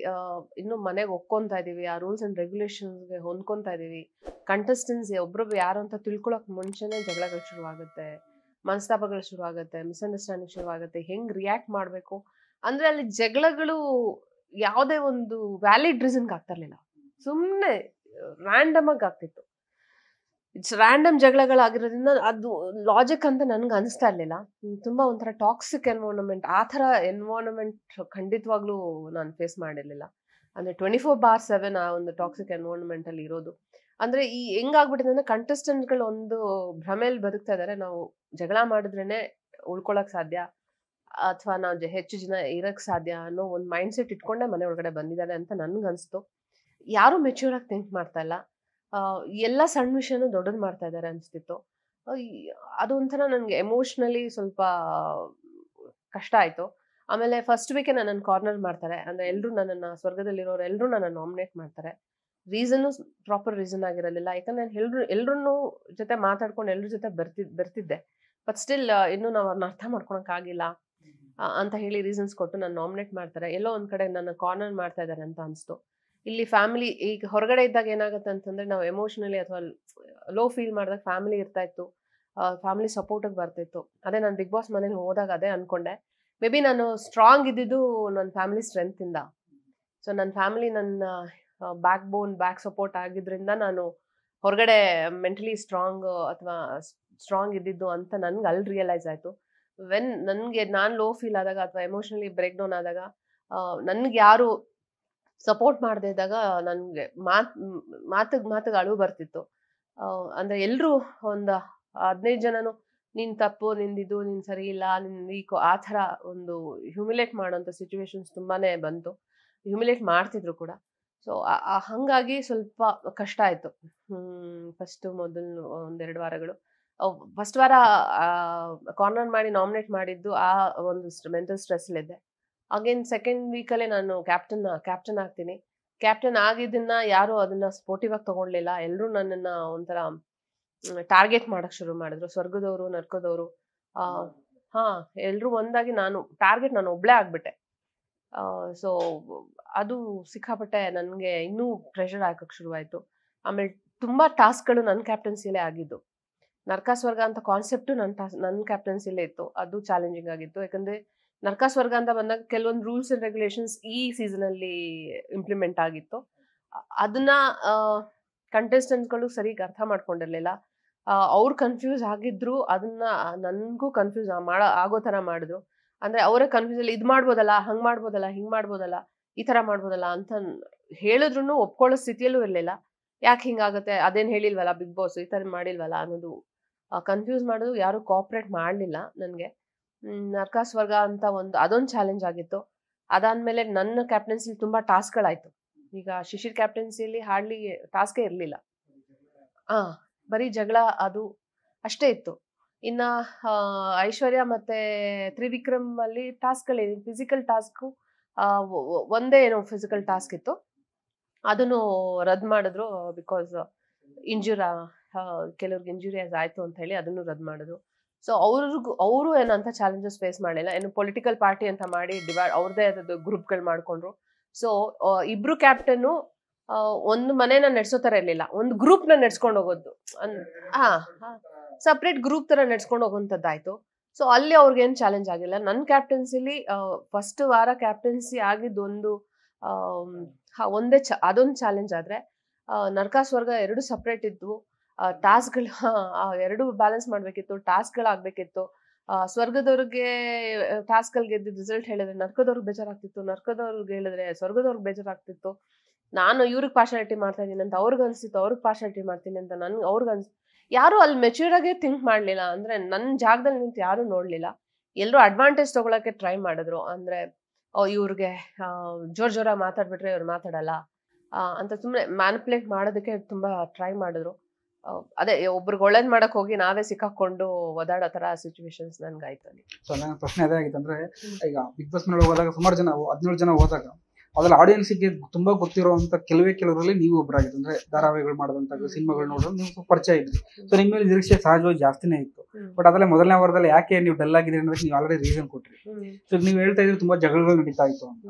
ಇನ್ನು ಮನೆಗೆ ಒಪ್ಕೊಂತಾ ಇದೀವಿ. ಆ ರೂಲ್ಸ್ ಅಂಡ್ ರೆಗ್ಯುಲೇಷನ್ಸ್ಗೆ ಹೊಂದ್ಕೊಂತಾ ಇದೀವಿ. ಕಂಟೆಸ್ಟೆನ್ಸ್ ಒಬ್ರೊಬ್ರು ಯಾರು ಅಂತ ತಿಳ್ಕೊಳಕ್ ಮುಂಚೆನೆ ಜಗಳಗಳು ಶುರುವಾಗುತ್ತೆ. ಮನಸ್ತಾಪಗಳು ಶುರುವಾಗುತ್ತೆ. ಮಿಸ್ಅಂಡರ್ಸ್ಟ್ಯಾಂಡಿಂಗ್ ಶುರುವಾಗುತ್ತೆ. ಹೆಂಗ್ ರಿಯಾಕ್ಟ್ ಮಾಡಬೇಕು? ಅಂದ್ರೆ ಅಲ್ಲಿ ಜಗಳಗಳು ಯಾವುದೇ ಒಂದು ವ್ಯಾಲಿಡ್ ರೀಸನ್ಗೆ ಆಗ್ತಾ ಇರಲಿಲ್ಲ. ಸುಮ್ಮನೆ ರ್ಯಾಂಡಮಾಗಿ ಆಗ್ತಿತ್ತು. ಇಟ್ಸ್ ರ್ಯಾಂಡಮ್ ಜಗಳಗಳಾಗಿರೋದ್ರಿಂದ ಅದು ಲಾಜಿಕ್ ಅಂತ ನನ್ಗೆ ಅನಿಸ್ತಾ ಇರಲಿಲ್ಲ. ತುಂಬ ಒಂಥರ ಟಾಕ್ಸಿಕ್ ಎನ್ವೈರನ್ಮೆಂಟ್ ಆ ಥರ ಎನ್ವೈರನ್ಮೆಂಟ್ ಖಂಡಿತವಾಗ್ಲೂ ನಾನು ಫೇಸ್ ಮಾಡಿರಲಿಲ್ಲ. ಅಂದ್ರೆ ಟ್ವೆಂಟಿ ಫೋರ್ ಬಾರ್ ಸೆವೆನ್ ಆ ಒಂದು ಟಾಕ್ಸಿಕ್ ಎನ್ವೈರನ್ಮೆಂಟ್ ಅಲ್ಲಿ ಇರೋದು. ಅಂದ್ರೆ ಈ ಹೆಂಗಾಗ್ಬಿಟ್ಟಿದೆ ಅಂದರೆ ಕಂಟೆಸ್ಟೆಂಟ್ಗಳು ಒಂದು ಭ್ರಮೆಯಲ್ಲಿ ಬದುಕ್ತಾ ಇದ್ದಾರೆ ನಾವು ಜಗಳ ಮಾಡಿದ್ರೇನೆ ಉಳ್ಕೊಳಕ್ ಸಾಧ್ಯ, ಅಥವಾ ನಾವು ಹೆಚ್ಚು ಜನ ಇರಕ್ ಸಾಧ್ಯ ಅನ್ನೋ ಒಂದು ಮೈಂಡ್ ಸೆಟ್ ಇಟ್ಕೊಂಡೆ ಮನೆ ಒಳಗಡೆ ಬಂದಿದ್ದಾರೆ ಅಂತ ನನ್ಗೆ ಯಾರೂ ಯಾರು ಥಿಂಕ್ ಮಾಡ್ತಾ ಇಲ್ಲ. ಎಲ್ಲ ಸಣ್ಣ ವಿಷಯನೂ ದೊಡ್ಡದು ಮಾಡ್ತಾ ಇದ್ದಾರೆ ಅನಿಸ್ತಿತ್ತು. ಅದೊಂಥರ ನನಗೆ ಎಮೋಷ್ನಲಿ ಸ್ವಲ್ಪ ಕಷ್ಟ ಆಯಿತು. ಆಮೇಲೆ ಫಸ್ಟ್ ವೀಕೆ ನನ್ನನ್ನು ಕಾರ್ನರ್ ಮಾಡ್ತಾರೆ. ಅಂದರೆ ಎಲ್ಲರೂ ನನ್ನನ್ನು, ಸ್ವರ್ಗದಲ್ಲಿರೋರು ಎಲ್ಲರೂ ನನ್ನ ನಾಮಿನೇಟ್ ಮಾಡ್ತಾರೆ. ರೀಸನ್ ಪ್ರಾಪರ್ ರೀಸನ್ ಆಗಿರಲಿಲ್ಲ. ಯಾಕಂದ್ರೆ ನಾನು ಎಲ್ರು ಎಲ್ರೂ ಜೊತೆ ಮಾತಾಡ್ಕೊಂಡು ಎಲ್ಲರ ಜೊತೆ ಬರ್ತಿದ್ ಬರ್ತಿದ್ದೆ. ಬಟ್ ಸ್ಟಿಲ್ ಇನ್ನೂ ನಾವು ಅವ್ರನ್ನ ಅರ್ಥ ಮಾಡ್ಕೊಳಕ್ಕಾಗಿಲ್ಲ ಅಂತ ಹೇಳಿ ರೀಸನ್ಸ್ ಕೊಟ್ಟು ನಾನು ನಾಮಿನೇಟ್ ಮಾಡ್ತಾರೆ. ಎಲ್ಲೋ ಒಂದು ಕಡೆ ನನ್ನ ಕಾರ್ನರ್ ಮಾಡ್ತಾ ಇದ್ದಾರೆ ಅಂತ ಅನ್ಸ್ತು. ಇಲ್ಲಿ ಫ್ಯಾಮಿಲಿ ಈಗ ಹೊರಗಡೆ ಇದ್ದಾಗ ಏನಾಗುತ್ತೆ ಅಂತಂದ್ರೆ ನಾವು ಎಮೋಷನಲಿ ಅಥವಾ ಲೋ ಫೀಲ್ ಮಾಡಿದಾಗ ಫ್ಯಾಮಿಲಿ ಇರ್ತಾ ಇತ್ತು. ಫ್ಯಾಮಿಲಿ ಸಪೋರ್ಟಿಗೆ ಬರ್ತಿತ್ತು ಅದೇ ನಾನು ಬಿಗ್ ಬಾಸ್ ಮನೇಲಿ ಹೋದಾಗ ಅದೇ ಅನ್ಕೊಂಡೆ. ಮೇ ಬಿ ನಾನು ಸ್ಟ್ರಾಂಗ್ ಇದ್ದಿದ್ದು ನನ್ನ ಫ್ಯಾಮಿಲಿ ಸ್ಟ್ರೆಂತ್ ಇಂದ. ಸೊ ನನ್ನ ಫ್ಯಾಮಿಲಿ ನನ್ನ ಬ್ಯಾಕ್ ಬೋನ್ ಬ್ಯಾಕ್ ಸಪೋರ್ಟ್ ಆಗಿದ್ರಿಂದ ನಾನು ಹೊರಗಡೆ ಮೆಂಟಲಿ ಸ್ಟ್ರಾಂಗ್ ಅಥವಾ ಸ್ಟ್ರಾಂಗ್ ಇದ್ದಿದ್ದು ಅಂತ ನನ್ಗೆ ಅಲ್ಲಿ ರಿಯಲೈಸ್ ಆಯಿತು. ವೆನ್ ನನಗೆ ನಾನು ಲೋ ಫೀಲ್ ಆದಾಗ ಅಥವಾ ಎಮೋಷನಲಿ ಬ್ರೇಕ್ ಡೌನ್ ಆದಾಗ ನನ್ಗೆ ಯಾರು ಸಪೋರ್ಟ್ ಮಾಡದೇ ಇದ್ದಾಗ ನನಗೆ ಮಾತ್, ಮಾತಿಗೆ ಮಾತಿಗೆ ಅಳು ಬರ್ತಿತ್ತು. ಅಂದ್ರೆ ಎಲ್ರು ಒಂದು ಹದಿನೈದು ಜನನು, ನಿನ್ ತಪ್ಪು ನಿಂದಿದು ನಿನ್ ಸರಿ ಇಲ್ಲ, ನಿನ್ ವೀಕು ಆ ಥರ ಒಂದು ಹ್ಯೂಮಿಲೇಟ್ ಮಾಡೋಂಥ ಸಿಚುವೇಶನ್ಸ್ ತುಂಬಾನೇ ಬಂತು. ಹ್ಯುಮಿಲೇಟ್ ಮಾಡ್ತಿದ್ರು ಕೂಡ. ಸೊ ಹಂಗಾಗಿ ಸ್ವಲ್ಪ ಕಷ್ಟ ಆಯ್ತು. ಹ್ಮ್ ಫಸ್ಟ್ ಮೊದಲು ಒಂದೆರಡು ವಾರಗಳು. ಫಸ್ಟ್ ವಾರ ಕಾರ್ನರ್ ಮಾಡಿ ನಾಮಿನೇಟ್ ಮಾಡಿದ್ದು ಆ ಒಂದು ಮೆಂಟಲ್ ಸ್ಟ್ರೆಸ್ಲಿದ್ದೆ ಅಗೇನ್ ಸೆಕೆಂಡ್ ವೀಕಲ್ಲೇ ನಾನು ಕ್ಯಾಪ್ಟನ್ ಕ್ಯಾಪ್ಟನ್ ಆಗ್ತೀನಿ. ಕ್ಯಾಪ್ಟನ್ ಆಗಿದ್ದನ್ನ ಯಾರು ಅದನ್ನ ಸ್ಪೋರ್ಟಿವ್ ಆಗಿ ತಗೊಳ್ಲಿಲ್ಲ ಎಲ್ಲರೂ ನನ್ನನ್ನ ಒಂಥರ ಟಾರ್ಗೆಟ್ ಮಾಡಕ್ ಶುರು ಮಾಡಿದ್ರು. ಸ್ವರ್ಗದವರು ನರ್ಕದವರು ಹಾ ಎಲ್ರು ಒಂದಾಗಿ ನಾನು ಟಾರ್ಗೆಟ್ ನಾನು ಒಬ್ಳೆ ಆಗ್ಬಿಟ್ಟೆ. ಸೊ ಅದು ಸಿಕ್ಕಾಪಟ್ಟೆ ನನ್ಗೆ ಇನ್ನೂ ಪ್ರೆಷರ್ ಹಾಕಕ್ ಶುರುವಾಯ್ತು. ಆಮೇಲೆ ತುಂಬಾ ಟಾಸ್ಕ್ಗಳು ನನ್ನ ಕ್ಯಾಪ್ಟನ್ಸಿಲೇ ಆಗಿದ್ದು. ನರ್ಕಾಸ್ವರ್ಗ ಅಂತ ಕಾನ್ಸೆಪ್ಟು ನನ್ನ ನನ್ನ ಕ್ಯಾಪ್ಟನ್ಸಿಲೇ ಇತ್ತು. ಅದು ಚಾಲೆಂಜಿಂಗ್ ಆಗಿತ್ತು. ಯಾಕಂದ್ರೆ ನರ್ಕಾಸ್ವರ್ಗ ಅಂತ ಬಂದಾಗ ಕೆಲವೊಂದು ರೂಲ್ಸ್ ಅಂಡ್ ರೆಗ್ಯುಲೇಷನ್ಸ್ ಈ ಸೀಸನ್ ಅಲ್ಲಿ ಇಂಪ್ಲಿಮೆಂಟ್ ಆಗಿತ್ತು. ಅದನ್ನ ಕಂಟೆಸ್ಟೆಂಟ್ಸ್ಗಳು ಸರಿಯಾಗಿ ಅರ್ಥ ಮಾಡ್ಕೊಂಡಿರ್ಲಿಲ್ಲ. ಅವ್ರು ಕನ್ಫ್ಯೂಸ್ ಆಗಿದ್ರು, ಅದನ್ನ ನನಗೂ ಕನ್ಫ್ಯೂಸ್ ಮಾಡ, ಆಗೋ ತರ ಮಾಡಿದ್ರು. ಅಂದ್ರೆ ಅವರೇ ಕನ್ಫ್ಯೂಸ್ ಅಲ್ಲಿ ಇದು ಮಾಡ್ಬೋದಲ್ಲ, ಹಂಗ್ ಮಾಡ್ಬೋದಲ್ಲ, ಹಿಂಗ್ ಮಾಡ್ಬೋದಲ್ಲ, ಈ ತರ ಮಾಡ್ಬೋದಲ್ಲ ಅಂತ ಹೇಳಿದ್ರು ಒಪ್ಕೊಳ್ಳೋ ಸ್ಥಿತಿಯಲ್ಲೂ ಇರಲಿಲ್ಲ. ಯಾಕೆ ಹಿಂಗಾಗುತ್ತೆ ಅದೇನು ಹೇಳಿಲ್ವಲ್ಲ ಬಿಗ್ ಬಾಸ್ ಈ ತರ ಮಾಡಿಲ್ವಲ್ಲ ಅನ್ನೋದು ಕನ್ಫ್ಯೂಸ್ ಮಾಡೋದು ಯಾರು ಕೋಆಪ್ರೇಟ್ ಮಾಡಲಿಲ್ಲ ನನಗೆ. ನರ್ಕಾಸ್ವರ್ಗ ಅಂತ ಒಂದು, ಅದೊಂದು ಚಾಲೆಂಜ್ ಆಗಿತ್ತು. ಅದಾದ್ಮೇಲೆ ನನ್ನ ಕ್ಯಾಪ್ಟನ್ಸಿಲಿ ತುಂಬಾ ಟಾಸ್ಕ್ಗಳಾಯ್ತು ಈಗ ಶಿಶಿರ್ ಕ್ಯಾಪ್ಟನ್ಸಿಲಿ ಹಾರ್ಡ್ಲಿ ಟಾಸ್ಕೇ ಇರಲಿಲ್ಲ. ಆ, ಬರೀ ಜಗಳ ಅದು ಅಷ್ಟೇ ಇತ್ತು. ಇನ್ನ ಐಶ್ವರ್ಯ ಮತ್ತೆ ತ್ರಿವಿಕ್ರಮ್ ಅಲ್ಲಿ ಟಾಸ್ಕ್ಗಳೇನು ಫಿಸಿಕಲ್ ಟಾಸ್ಕ್ ಒಂದೇ ಏನೋ ಫಿಸಿಕಲ್ ಟಾಸ್ಕ್ ಇತ್ತು. ಅದನ್ನು ರದ್ದು ಮಾಡಿದ್ರು ಬಿಕಾಸ್ ಇಂಜುರ ಕೆಲವ್ರಿಗೆ ಇಂಜುರಿಯಸ್ ಆಯ್ತು ಅಂತ ಹೇಳಿ ಅದನ್ನು ರದ್ದು ಮಾಡಿದ್ರು. ಸೊ ಅವ್ರಿಗೂ, ಅವರು ಏನಂತ ಚಾಲೆಂಜಸ್ ಫೇಸ್ ಮಾಡಲಿಲ್ಲ. ಏನು ಪೊಲಿಟಿಕಲ್ ಪಾರ್ಟಿ ಅಂತ ಮಾಡಿ ಡಿವೈಡ್ ಅವ್ರದೇ ಆದ ಗ್ರೂಪ್ಗಳು ಮಾಡ್ಕೊಂಡ್ರು. ಸೊ ಇಬ್ರು ಕ್ಯಾಪ್ಟನ್ನು ಒಂದು ಮನೆನ ನಡೆಸೋ ತರ ಇರ್ಲಿಲ್ಲ. ಒಂದು ಗ್ರೂಪ್ನ ನಡ್ಸ್ಕೊಂಡು ಹೋಗೋದು. ಹಾ ಸಪ್ರೇಟ್ ಗ್ರೂಪ್ ತರ ನಡ್ಸ್ಕೊಂಡು ಹೋಗುವಂತದ್ದಾಯ್ತು ಸೊ ಅಲ್ಲಿ ಅವ್ರಿಗೇನು ಚಾಲೆಂಜ್ ಆಗಿಲ್ಲ. ನನ್ನ ಕ್ಯಾಪ್ಟನ್ಸಿಲಿ ಫಸ್ಟ್ ವಾರ ಕ್ಯಾಪ್ಟನ್ಸಿ ಆಗಿದ್ದೊಂದು ಒಂದೇ ಚ ಅದೊಂದು ಚಾಲೆಂಜ್ ಆದ್ರೆ ನರಕಾಸ್ ನರಕಾಸ್ವರ್ಗ ಎರಡು ಸಪ್ರೇಟ್ ಇದ್ವು. ಟಾಸ್ಕ್ಗಳು ಎರಡು ಬ್ಯಾಲೆನ್ಸ್ ಮಾಡ್ಬೇಕಿತ್ತು, ಟಾಸ್ಕ್ಗಳಾಗ್ಬೇಕಿತ್ತು. ಸ್ವರ್ಗದವ್ರಿಗೆ ಟಾಸ್ಕಲ್ ಗೆದ್ದು ರಿಸಲ್ಟ್ ಹೇಳಿದ್ರೆ ನರ್ಕದವ್ರಿಗೆ ಬೇಜಾರಾಗ್ತಿತ್ತು, ನರ್ಕದವ್ರಿಗೆ ಹೇಳಿದ್ರೆ ಸ್ವರ್ಗದವ್ರಿಗೆ ಬೇಜಾರಾಗ್ತಿತ್ತು. ನಾನು ಇವ್ರಿಗೆ ಪಾರ್ಶಾಲಿಟಿ ಮಾಡ್ತಾ ಇದ್ದೀನಿ ಅಂತ ಅವ್ರಿಗೆ ಅನ್ಸಿತ್ತು, ಅವ್ರಿಗೆ ಪಾರ್ಶಾಲಿಟಿ ಮಾಡ್ತೀನಿ ಅಂತ ನನ್ಗೆ ಅವ್ರಿಗೆ ಅನ್ಸ್, ಯಾರು ಅಲ್ಲಿ ಮೆಚ್ಯೂರ್ ಆಗಿ ಥಿಂಕ್ ಮಾಡ್ಲಿಲ್ಲ. ಅಂದ್ರೆ ನನ್ನ ಜಾಗದಲ್ಲಿ ನಿಂತು ಯಾರು ನೋಡ್ಲಿಲ್ಲ. ಎಲ್ಲರೂ ಅಡ್ವಾಂಟೇಜ್ ತೊಗೊಳಕ್ಕೆ ಟ್ರೈ ಮಾಡಿದ್ರು. ಅಂದ್ರೆ ಇವ್ರಿಗೆ ಜೋರ್ ಜೋರ ಮಾತಾಡ್ಬಿಟ್ರೆ ಇವ್ರು ಮಾತಾಡಲ್ಲ. ಅಂತ ಸುಮ್ಮನೆ ಮ್ಯಾನಿಪುಲೇಟ್ ಮಾಡೋದಕ್ಕೆ ತುಂಬಾ ಟ್ರೈ ಮಾಡಿದ್ರು. ಅದೇ ಒಬ್ರಿಗೆ ಒಳ್ಳೇದ್ ಮಾಡಕ್ ಹೋಗಿ ನಾವೇ ಸಿಕ್ಕಾಕೊಂಡು ಓದಾಡೋ ತರ ಸಿಚುವೇಶನ್ಸ್ ನನ್ಗಾಯ್ತು ಅಲ್ಲಿ. ಸೊ ನನ್ನ ಪ್ರಶ್ನೆ ಅದೇ ಆಗಿತ್ತು ಅಂದ್ರೆ ಈಗ ಬಿಗ್ ಬಾಸ್ ಮೇಲೆ ಹೋದಾಗ ಸುಮಾರು ಜನ ಹದಿನೇಳು ಜನ ಹೋದಾಗ ಅದ್ರಲ್ಲಿ ಆಡಿಯನ್ಸ್ಗೆ ತುಂಬಾ ಗೊತ್ತಿರುವಂತ ಕೆಲವೇ ಕೆಲವರಲ್ಲಿ ನೀವು ಒಬ್ಬರಾಗಿತ್ತು ಅಂದ್ರೆ ಧಾರಾವಾಹಿಗಳು ಮಾಡಿದಂತ ಸಿನಿಮಾಗಳು ನೋಡೋದು ನೀವು ಪರಿಚಯ ಇದ್ರಿ. ಸೊ ನಿಮ್ಮ ಮೇಲೆ ನಿರೀಕ್ಷೆ ಸಹಜವಾಗಿ ಜಾಸ್ತಿನೇ ಇತ್ತು. ಬಟ್ ಅದಲ್ಲೇ ಮೊದಲನೇ ವಾರದಲ್ಲಿ ಯಾಕೆ ನೀವು ಡಲ್ ಆಗಿದ್ರಿ ಅನ್ನೋದಕ್ಕೆ ನೀವು ಆಲ್ರೆಡಿ ರೀಸನ್ ಕೊಟ್ರಿ. ಸೊ ನೀವು ಹೇಳ್ತಾ ಇದ್ರೆ ತುಂಬಾ ಜಗಳಗಳು ನಡೀತಾ ಇತ್ತು ಅಂತ.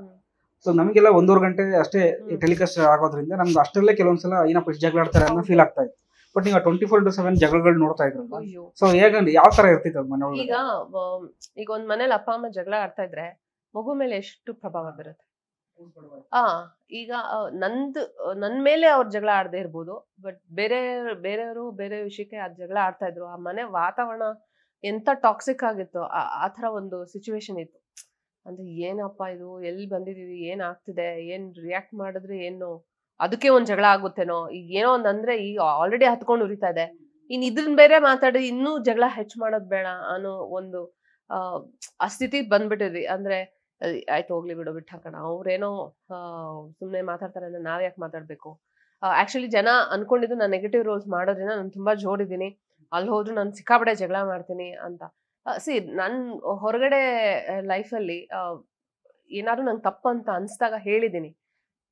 ಸೊ ನಮಗೆಲ್ಲ ಒಂದೂವರೆ ಗಂಟೆ ಅಷ್ಟೇ ಟೆಲಿಕಾಸ್ಟ್ ಆಗೋದ್ರಿಂದ ನಮ್ಗೆ ಅಷ್ಟರಲ್ಲೇ ಕೆಲವೊಂದ್ಸಲ ಏನಪ್ಪ ಇಷ್ಟು ಜಗಳ ಆಡ್ತಾರೆ ಅನ್ನೋ ಫೀಲ್ ಆಗ್ತಾ ಇತ್ತು. ಬಟ್ ನೀವು ಟ್ವೆಂಟಿ ಫೋರ್ ಇಂಟು ಸೆವೆನ್ ಜಗಳಗಳು ನೋಡ್ತಾ ಇದ್ರಲ್ಲ ಸೊ ಹೇಗಂದ್ರೆ ಯಾವ ತರ ಇರ್ತಿತ್ತು ಮನೆ ಈಗ ಈಗ ಒಂದ್ ಮನೇಲಿ ಅಪ್ಪ ಅಮ್ಮ ಜಗಳ ಆಡ್ತಾ ಇದ್ರೆ ಮಗು ಮೇಲೆ ಎಷ್ಟು ಪ್ರಭಾವ ಬೀರುತ್ತೆ? ಆ ಈಗ ನಂದು ನನ್ ಮೇಲೆ ಅವ್ರ ಜಗಳ ಆಡದೆ ಇರ್ಬೋದು ಬಟ್ ಬೇರೆ ಬೇರೆಯವರು ಬೇರೆ ವಿಷಯಕ್ಕೆ ಆ ಜಗಳ ಆಡ್ತಾ ಇದ್ರು ಆ ಮನೆ ವಾತಾವರಣ ಎಂತ ಟಾಕ್ಸಿಕ್ ಆಗಿತ್ತು ಆ- ಆ ತರ ಒಂದು ಸಿಚುವೇಶನ್ ಇತ್ತು. ಅಂದ್ರೆ ಏನಪ್ಪ ಇದು ಎಲ್ಲಿ ಬಂದಿದೀವಿ ಏನ್ ಆಗ್ತಿದೆ ಏನ್ ರಿಯಾಕ್ಟ್ ಮಾಡಿದ್ರೆ ಏನು? ಅದಕ್ಕೆ ಒಂದ್ ಜಗಳ ಆಗುತ್ತೇನೋ? ಈಗ ಏನೋ ಒಂದ್ ಅಂದ್ರೆ ಈಗ ಆಲ್ರೆಡಿ ಹತ್ಕೊಂಡು ಉರಿತಾ ಇದೆ. ಇನ್ ಇದನ್ ಬೇರೆ ಮಾತಾಡಿ ಇನ್ನೂ ಜಗಳ ಹೆಚ್ಚು ಮಾಡೋದ್ ಬೇಡ ಅನ್ನೋ ಒಂದು ಆ, ಸ್ಥಿತಿ ಬಂದ್ಬಿಟ್ಟಿದ್ವಿ ಅಂದ್ರೆ ಆಯ್ತು ಹೋಗ್ಲಿ ಬಿಡು ಬಿಟ್ಟು ಹಾಕೋಣ. ಅವ್ರೇನೋ ಸುಮ್ಮನೆ ಮಾತಾಡ್ತಾರೆ ಅಂದ್ರೆ ನಾವ್ ಯಾಕೆ ಮಾತಾಡ್ಬೇಕು? ಆಕ್ಚುಲಿ ಜನ ಅನ್ಕೊಂಡಿದ್ದು ನಾನು ನೆಗೆಟಿವ್ ರೋಲ್ಸ್ ಮಾಡೋದ್ರಿಂದ ನಾನು ತುಂಬಾ ಜೋಡಿದ್ದೀನಿ ಅಲ್ಲಿ ಹೋದ್ರು ನಾನು ಸಿಕ್ಕಾಪಡೆ ಜಗಳ ಮಾಡ್ತೀನಿ ಅಂತ. ಸಿ ನನ್ ಹೊರಗಡೆ ಲೈಫಲ್ಲಿ ಏನಾದ್ರು ನಂಗೆ ತಪ್ಪು ಅಂತ ಅನ್ಸ್ದಾಗ ಹೇಳಿದ್ದೀನಿ.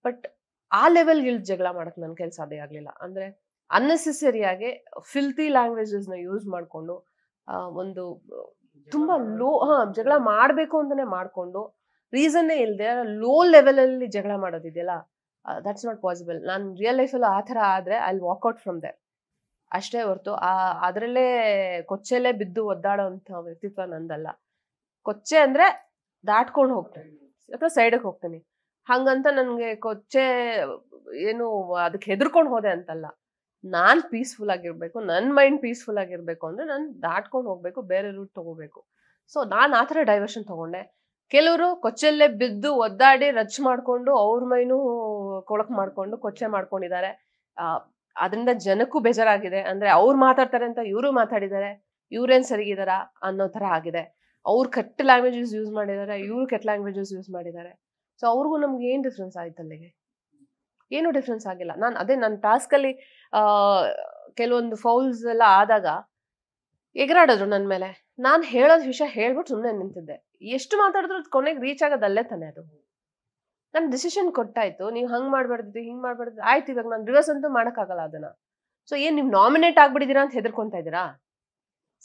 ಬಟ್ ಆ ಲೆವೆಲ್ ಇಳಿದು ಜಗಳ ಮಾಡಕ್ ನನ್ನ ಕೈಲಿ ಸಾಧ್ಯ ಆಗ್ಲಿಲ್ಲ. ಅಂದ್ರೆ ಅನ್ನೆಸೆಸರಿಯಾಗಿ ಫಿಲ್ತಿ ಲ್ಯಾಂಗ್ವೇಜಸ್ನ ಯೂಸ್ ಮಾಡ್ಕೊಂಡು ಒಂದು ತುಂಬಾ ಲೋ ಹಾ ಜಗಳ ಮಾಡಬೇಕು ಅಂತಾನೆ ಮಾಡಿಕೊಂಡು ರೀಸನ್ನೇ ಇಲ್ಲದೆ ಲೋ ಲೆವೆಲಲ್ಲಿ ಜಗಳ ಮಾಡೋದಿದೆಯಲ್ಲ ದಟ್ಸ್ ನಾಟ್ ಪಾಸಿಬಲ್ ನಾನು ರಿಯಲ್ ಲೈಫಲ್ಲಿ ಆ ಥರ ಆದ್ರೆ ಐ ವಾಕ್ಔಟ್ ಫ್ರಮ್ ದೇರ್ ಅಷ್ಟೇ ಹೊರತು ಆ ಅದರಲ್ಲೇ ಕೊಚ್ಚೆಲ್ಲೇ ಬಿದ್ದು ಒದ್ದಾಡೋಂಥ ವ್ಯಕ್ತಿತ್ವ ನಂದಲ್ಲ. ಕೊಚ್ಚೆ ಅಂದ್ರೆ ದಾಟ್ಕೊಂಡು ಹೋಗ್ತೀನಿ. ಅಥವಾ ಸೈಡಿಗೆ ಹೋಗ್ತೀನಿ. ಹಂಗಂತ ನನಗೆ ಕೊಚ್ಚೆ, ಏನು ಅದಕ್ಕೆ ಹೆದರ್ಕೊಂಡು ಹೋದೆ ಅಂತಲ್ಲ. ನಾನ್ ಪೀಸ್ಫುಲ್ ಆಗಿರ್ಬೇಕು ನನ್ನ ಮೈಂಡ್ ಪೀಸ್ಫುಲ್ ಆಗಿರ್ಬೇಕು ಅಂದ್ರೆ ನಾನು ದಾಟ್ಕೊಂಡು ಹೋಗ್ಬೇಕು, ಬೇರೆ ರೂಟ್ ತಗೋಬೇಕು. ಸೊ ನಾನು ಆ ಥರ ಡೈವರ್ಷನ್ ತಗೊಂಡೆ. ಕೆಲವರು ಕೊಚ್ಚೆಲ್ಲೇ ಬಿದ್ದು ಒದ್ದಾಡಿ ರಚ್ ಮಾಡ್ಕೊಂಡು ಅವ್ರ ಮೈನು ಕೊಳಕ್ ಮಾಡ್ಕೊಂಡು ಕೊಚ್ಚೆ ಮಾಡ್ಕೊಂಡಿದ್ದಾರೆ. ಅದರಿಂದ ಜನಕ್ಕೂ ಬೇಜಾರಾಗಿದೆ. ಅಂದ್ರೆ ಅವ್ರು ಮಾತಾಡ್ತಾರೆ ಅಂತ ಇವರು ಮಾತಾಡಿದ್ದಾರೆ. ಇವ್ರೇನ್ ಸರಿಗಿದಾರ ಅನ್ನೋ ತರ ಆಗಿದೆ. ಅವ್ರು ಕೆಟ್ಟ ಲ್ಯಾಂಗ್ವೇಜಸ್ ಯೂಸ್ ಮಾಡಿದ್ದಾರೆ, ಇವ್ರು ಕೆಟ್ಟ ಲ್ಯಾಂಗ್ವೇಜಸ್ ಯೂಸ್ ಮಾಡಿದ್ದಾರೆ. ಸೊ ಅವ್ರಿಗೂ ನಮ್ಗೆ ಏನು ಡಿಫ್ರೆನ್ಸ್ ಆಯ್ತು ಅಲ್ಲಿಗೆ? ಏನು ಡಿಫ್ರೆನ್ಸ್ ಆಗಿಲ್ಲ. ನಾನು ಅದೇ ನನ್ನ ಟಾಸ್ಕಲ್ಲಿ ಕೆಲವೊಂದು ಫೌಲ್ಸ್ ಎಲ್ಲ ಆದಾಗ ಎಗರಾಡಿದ್ರು ನನ್ನ ಮೇಲೆ. ನಾನು ಹೇಳೋದು ವಿಷಯ ಹೇಳ್ಬಿಟ್ಟು ಸುಮ್ಮನೆ ನಿಂತಿದ್ದೆ. ಎಷ್ಟು ಮಾತಾಡಿದ್ರು ಕೊನೆಗೆ ರೀಚ್ ಆಗೋದು ಅಲ್ಲೇ ತಾನೆ ಅದು. ನಾನು ಡಿಸಿಷನ್ ಕೊಟ್ಟಾಯ್ತು. ನೀವು ಹಂಗ್ ಮಾಡ್ಬಾರ್ದು ಹಿಂಗೆ ಮಾಡ್ಬಾರ್ದು ಆಯ್ತು ಇವಾಗ ನಾನು ರಿವರ್ಸ್ ಅಂತೂ ಮಾಡೋಕ್ಕಾಗಲ್ಲ ಅದನ್ನ. ಸೊ ಏನ್ ನೀವು ನಾಮಿನೇಟ್ ಆಗ್ಬಿಟ್ಟಿದ್ದೀರಾ ಅಂತ ಹೆದರ್ಕೊಂತ ಇದ್ದೀರಾ?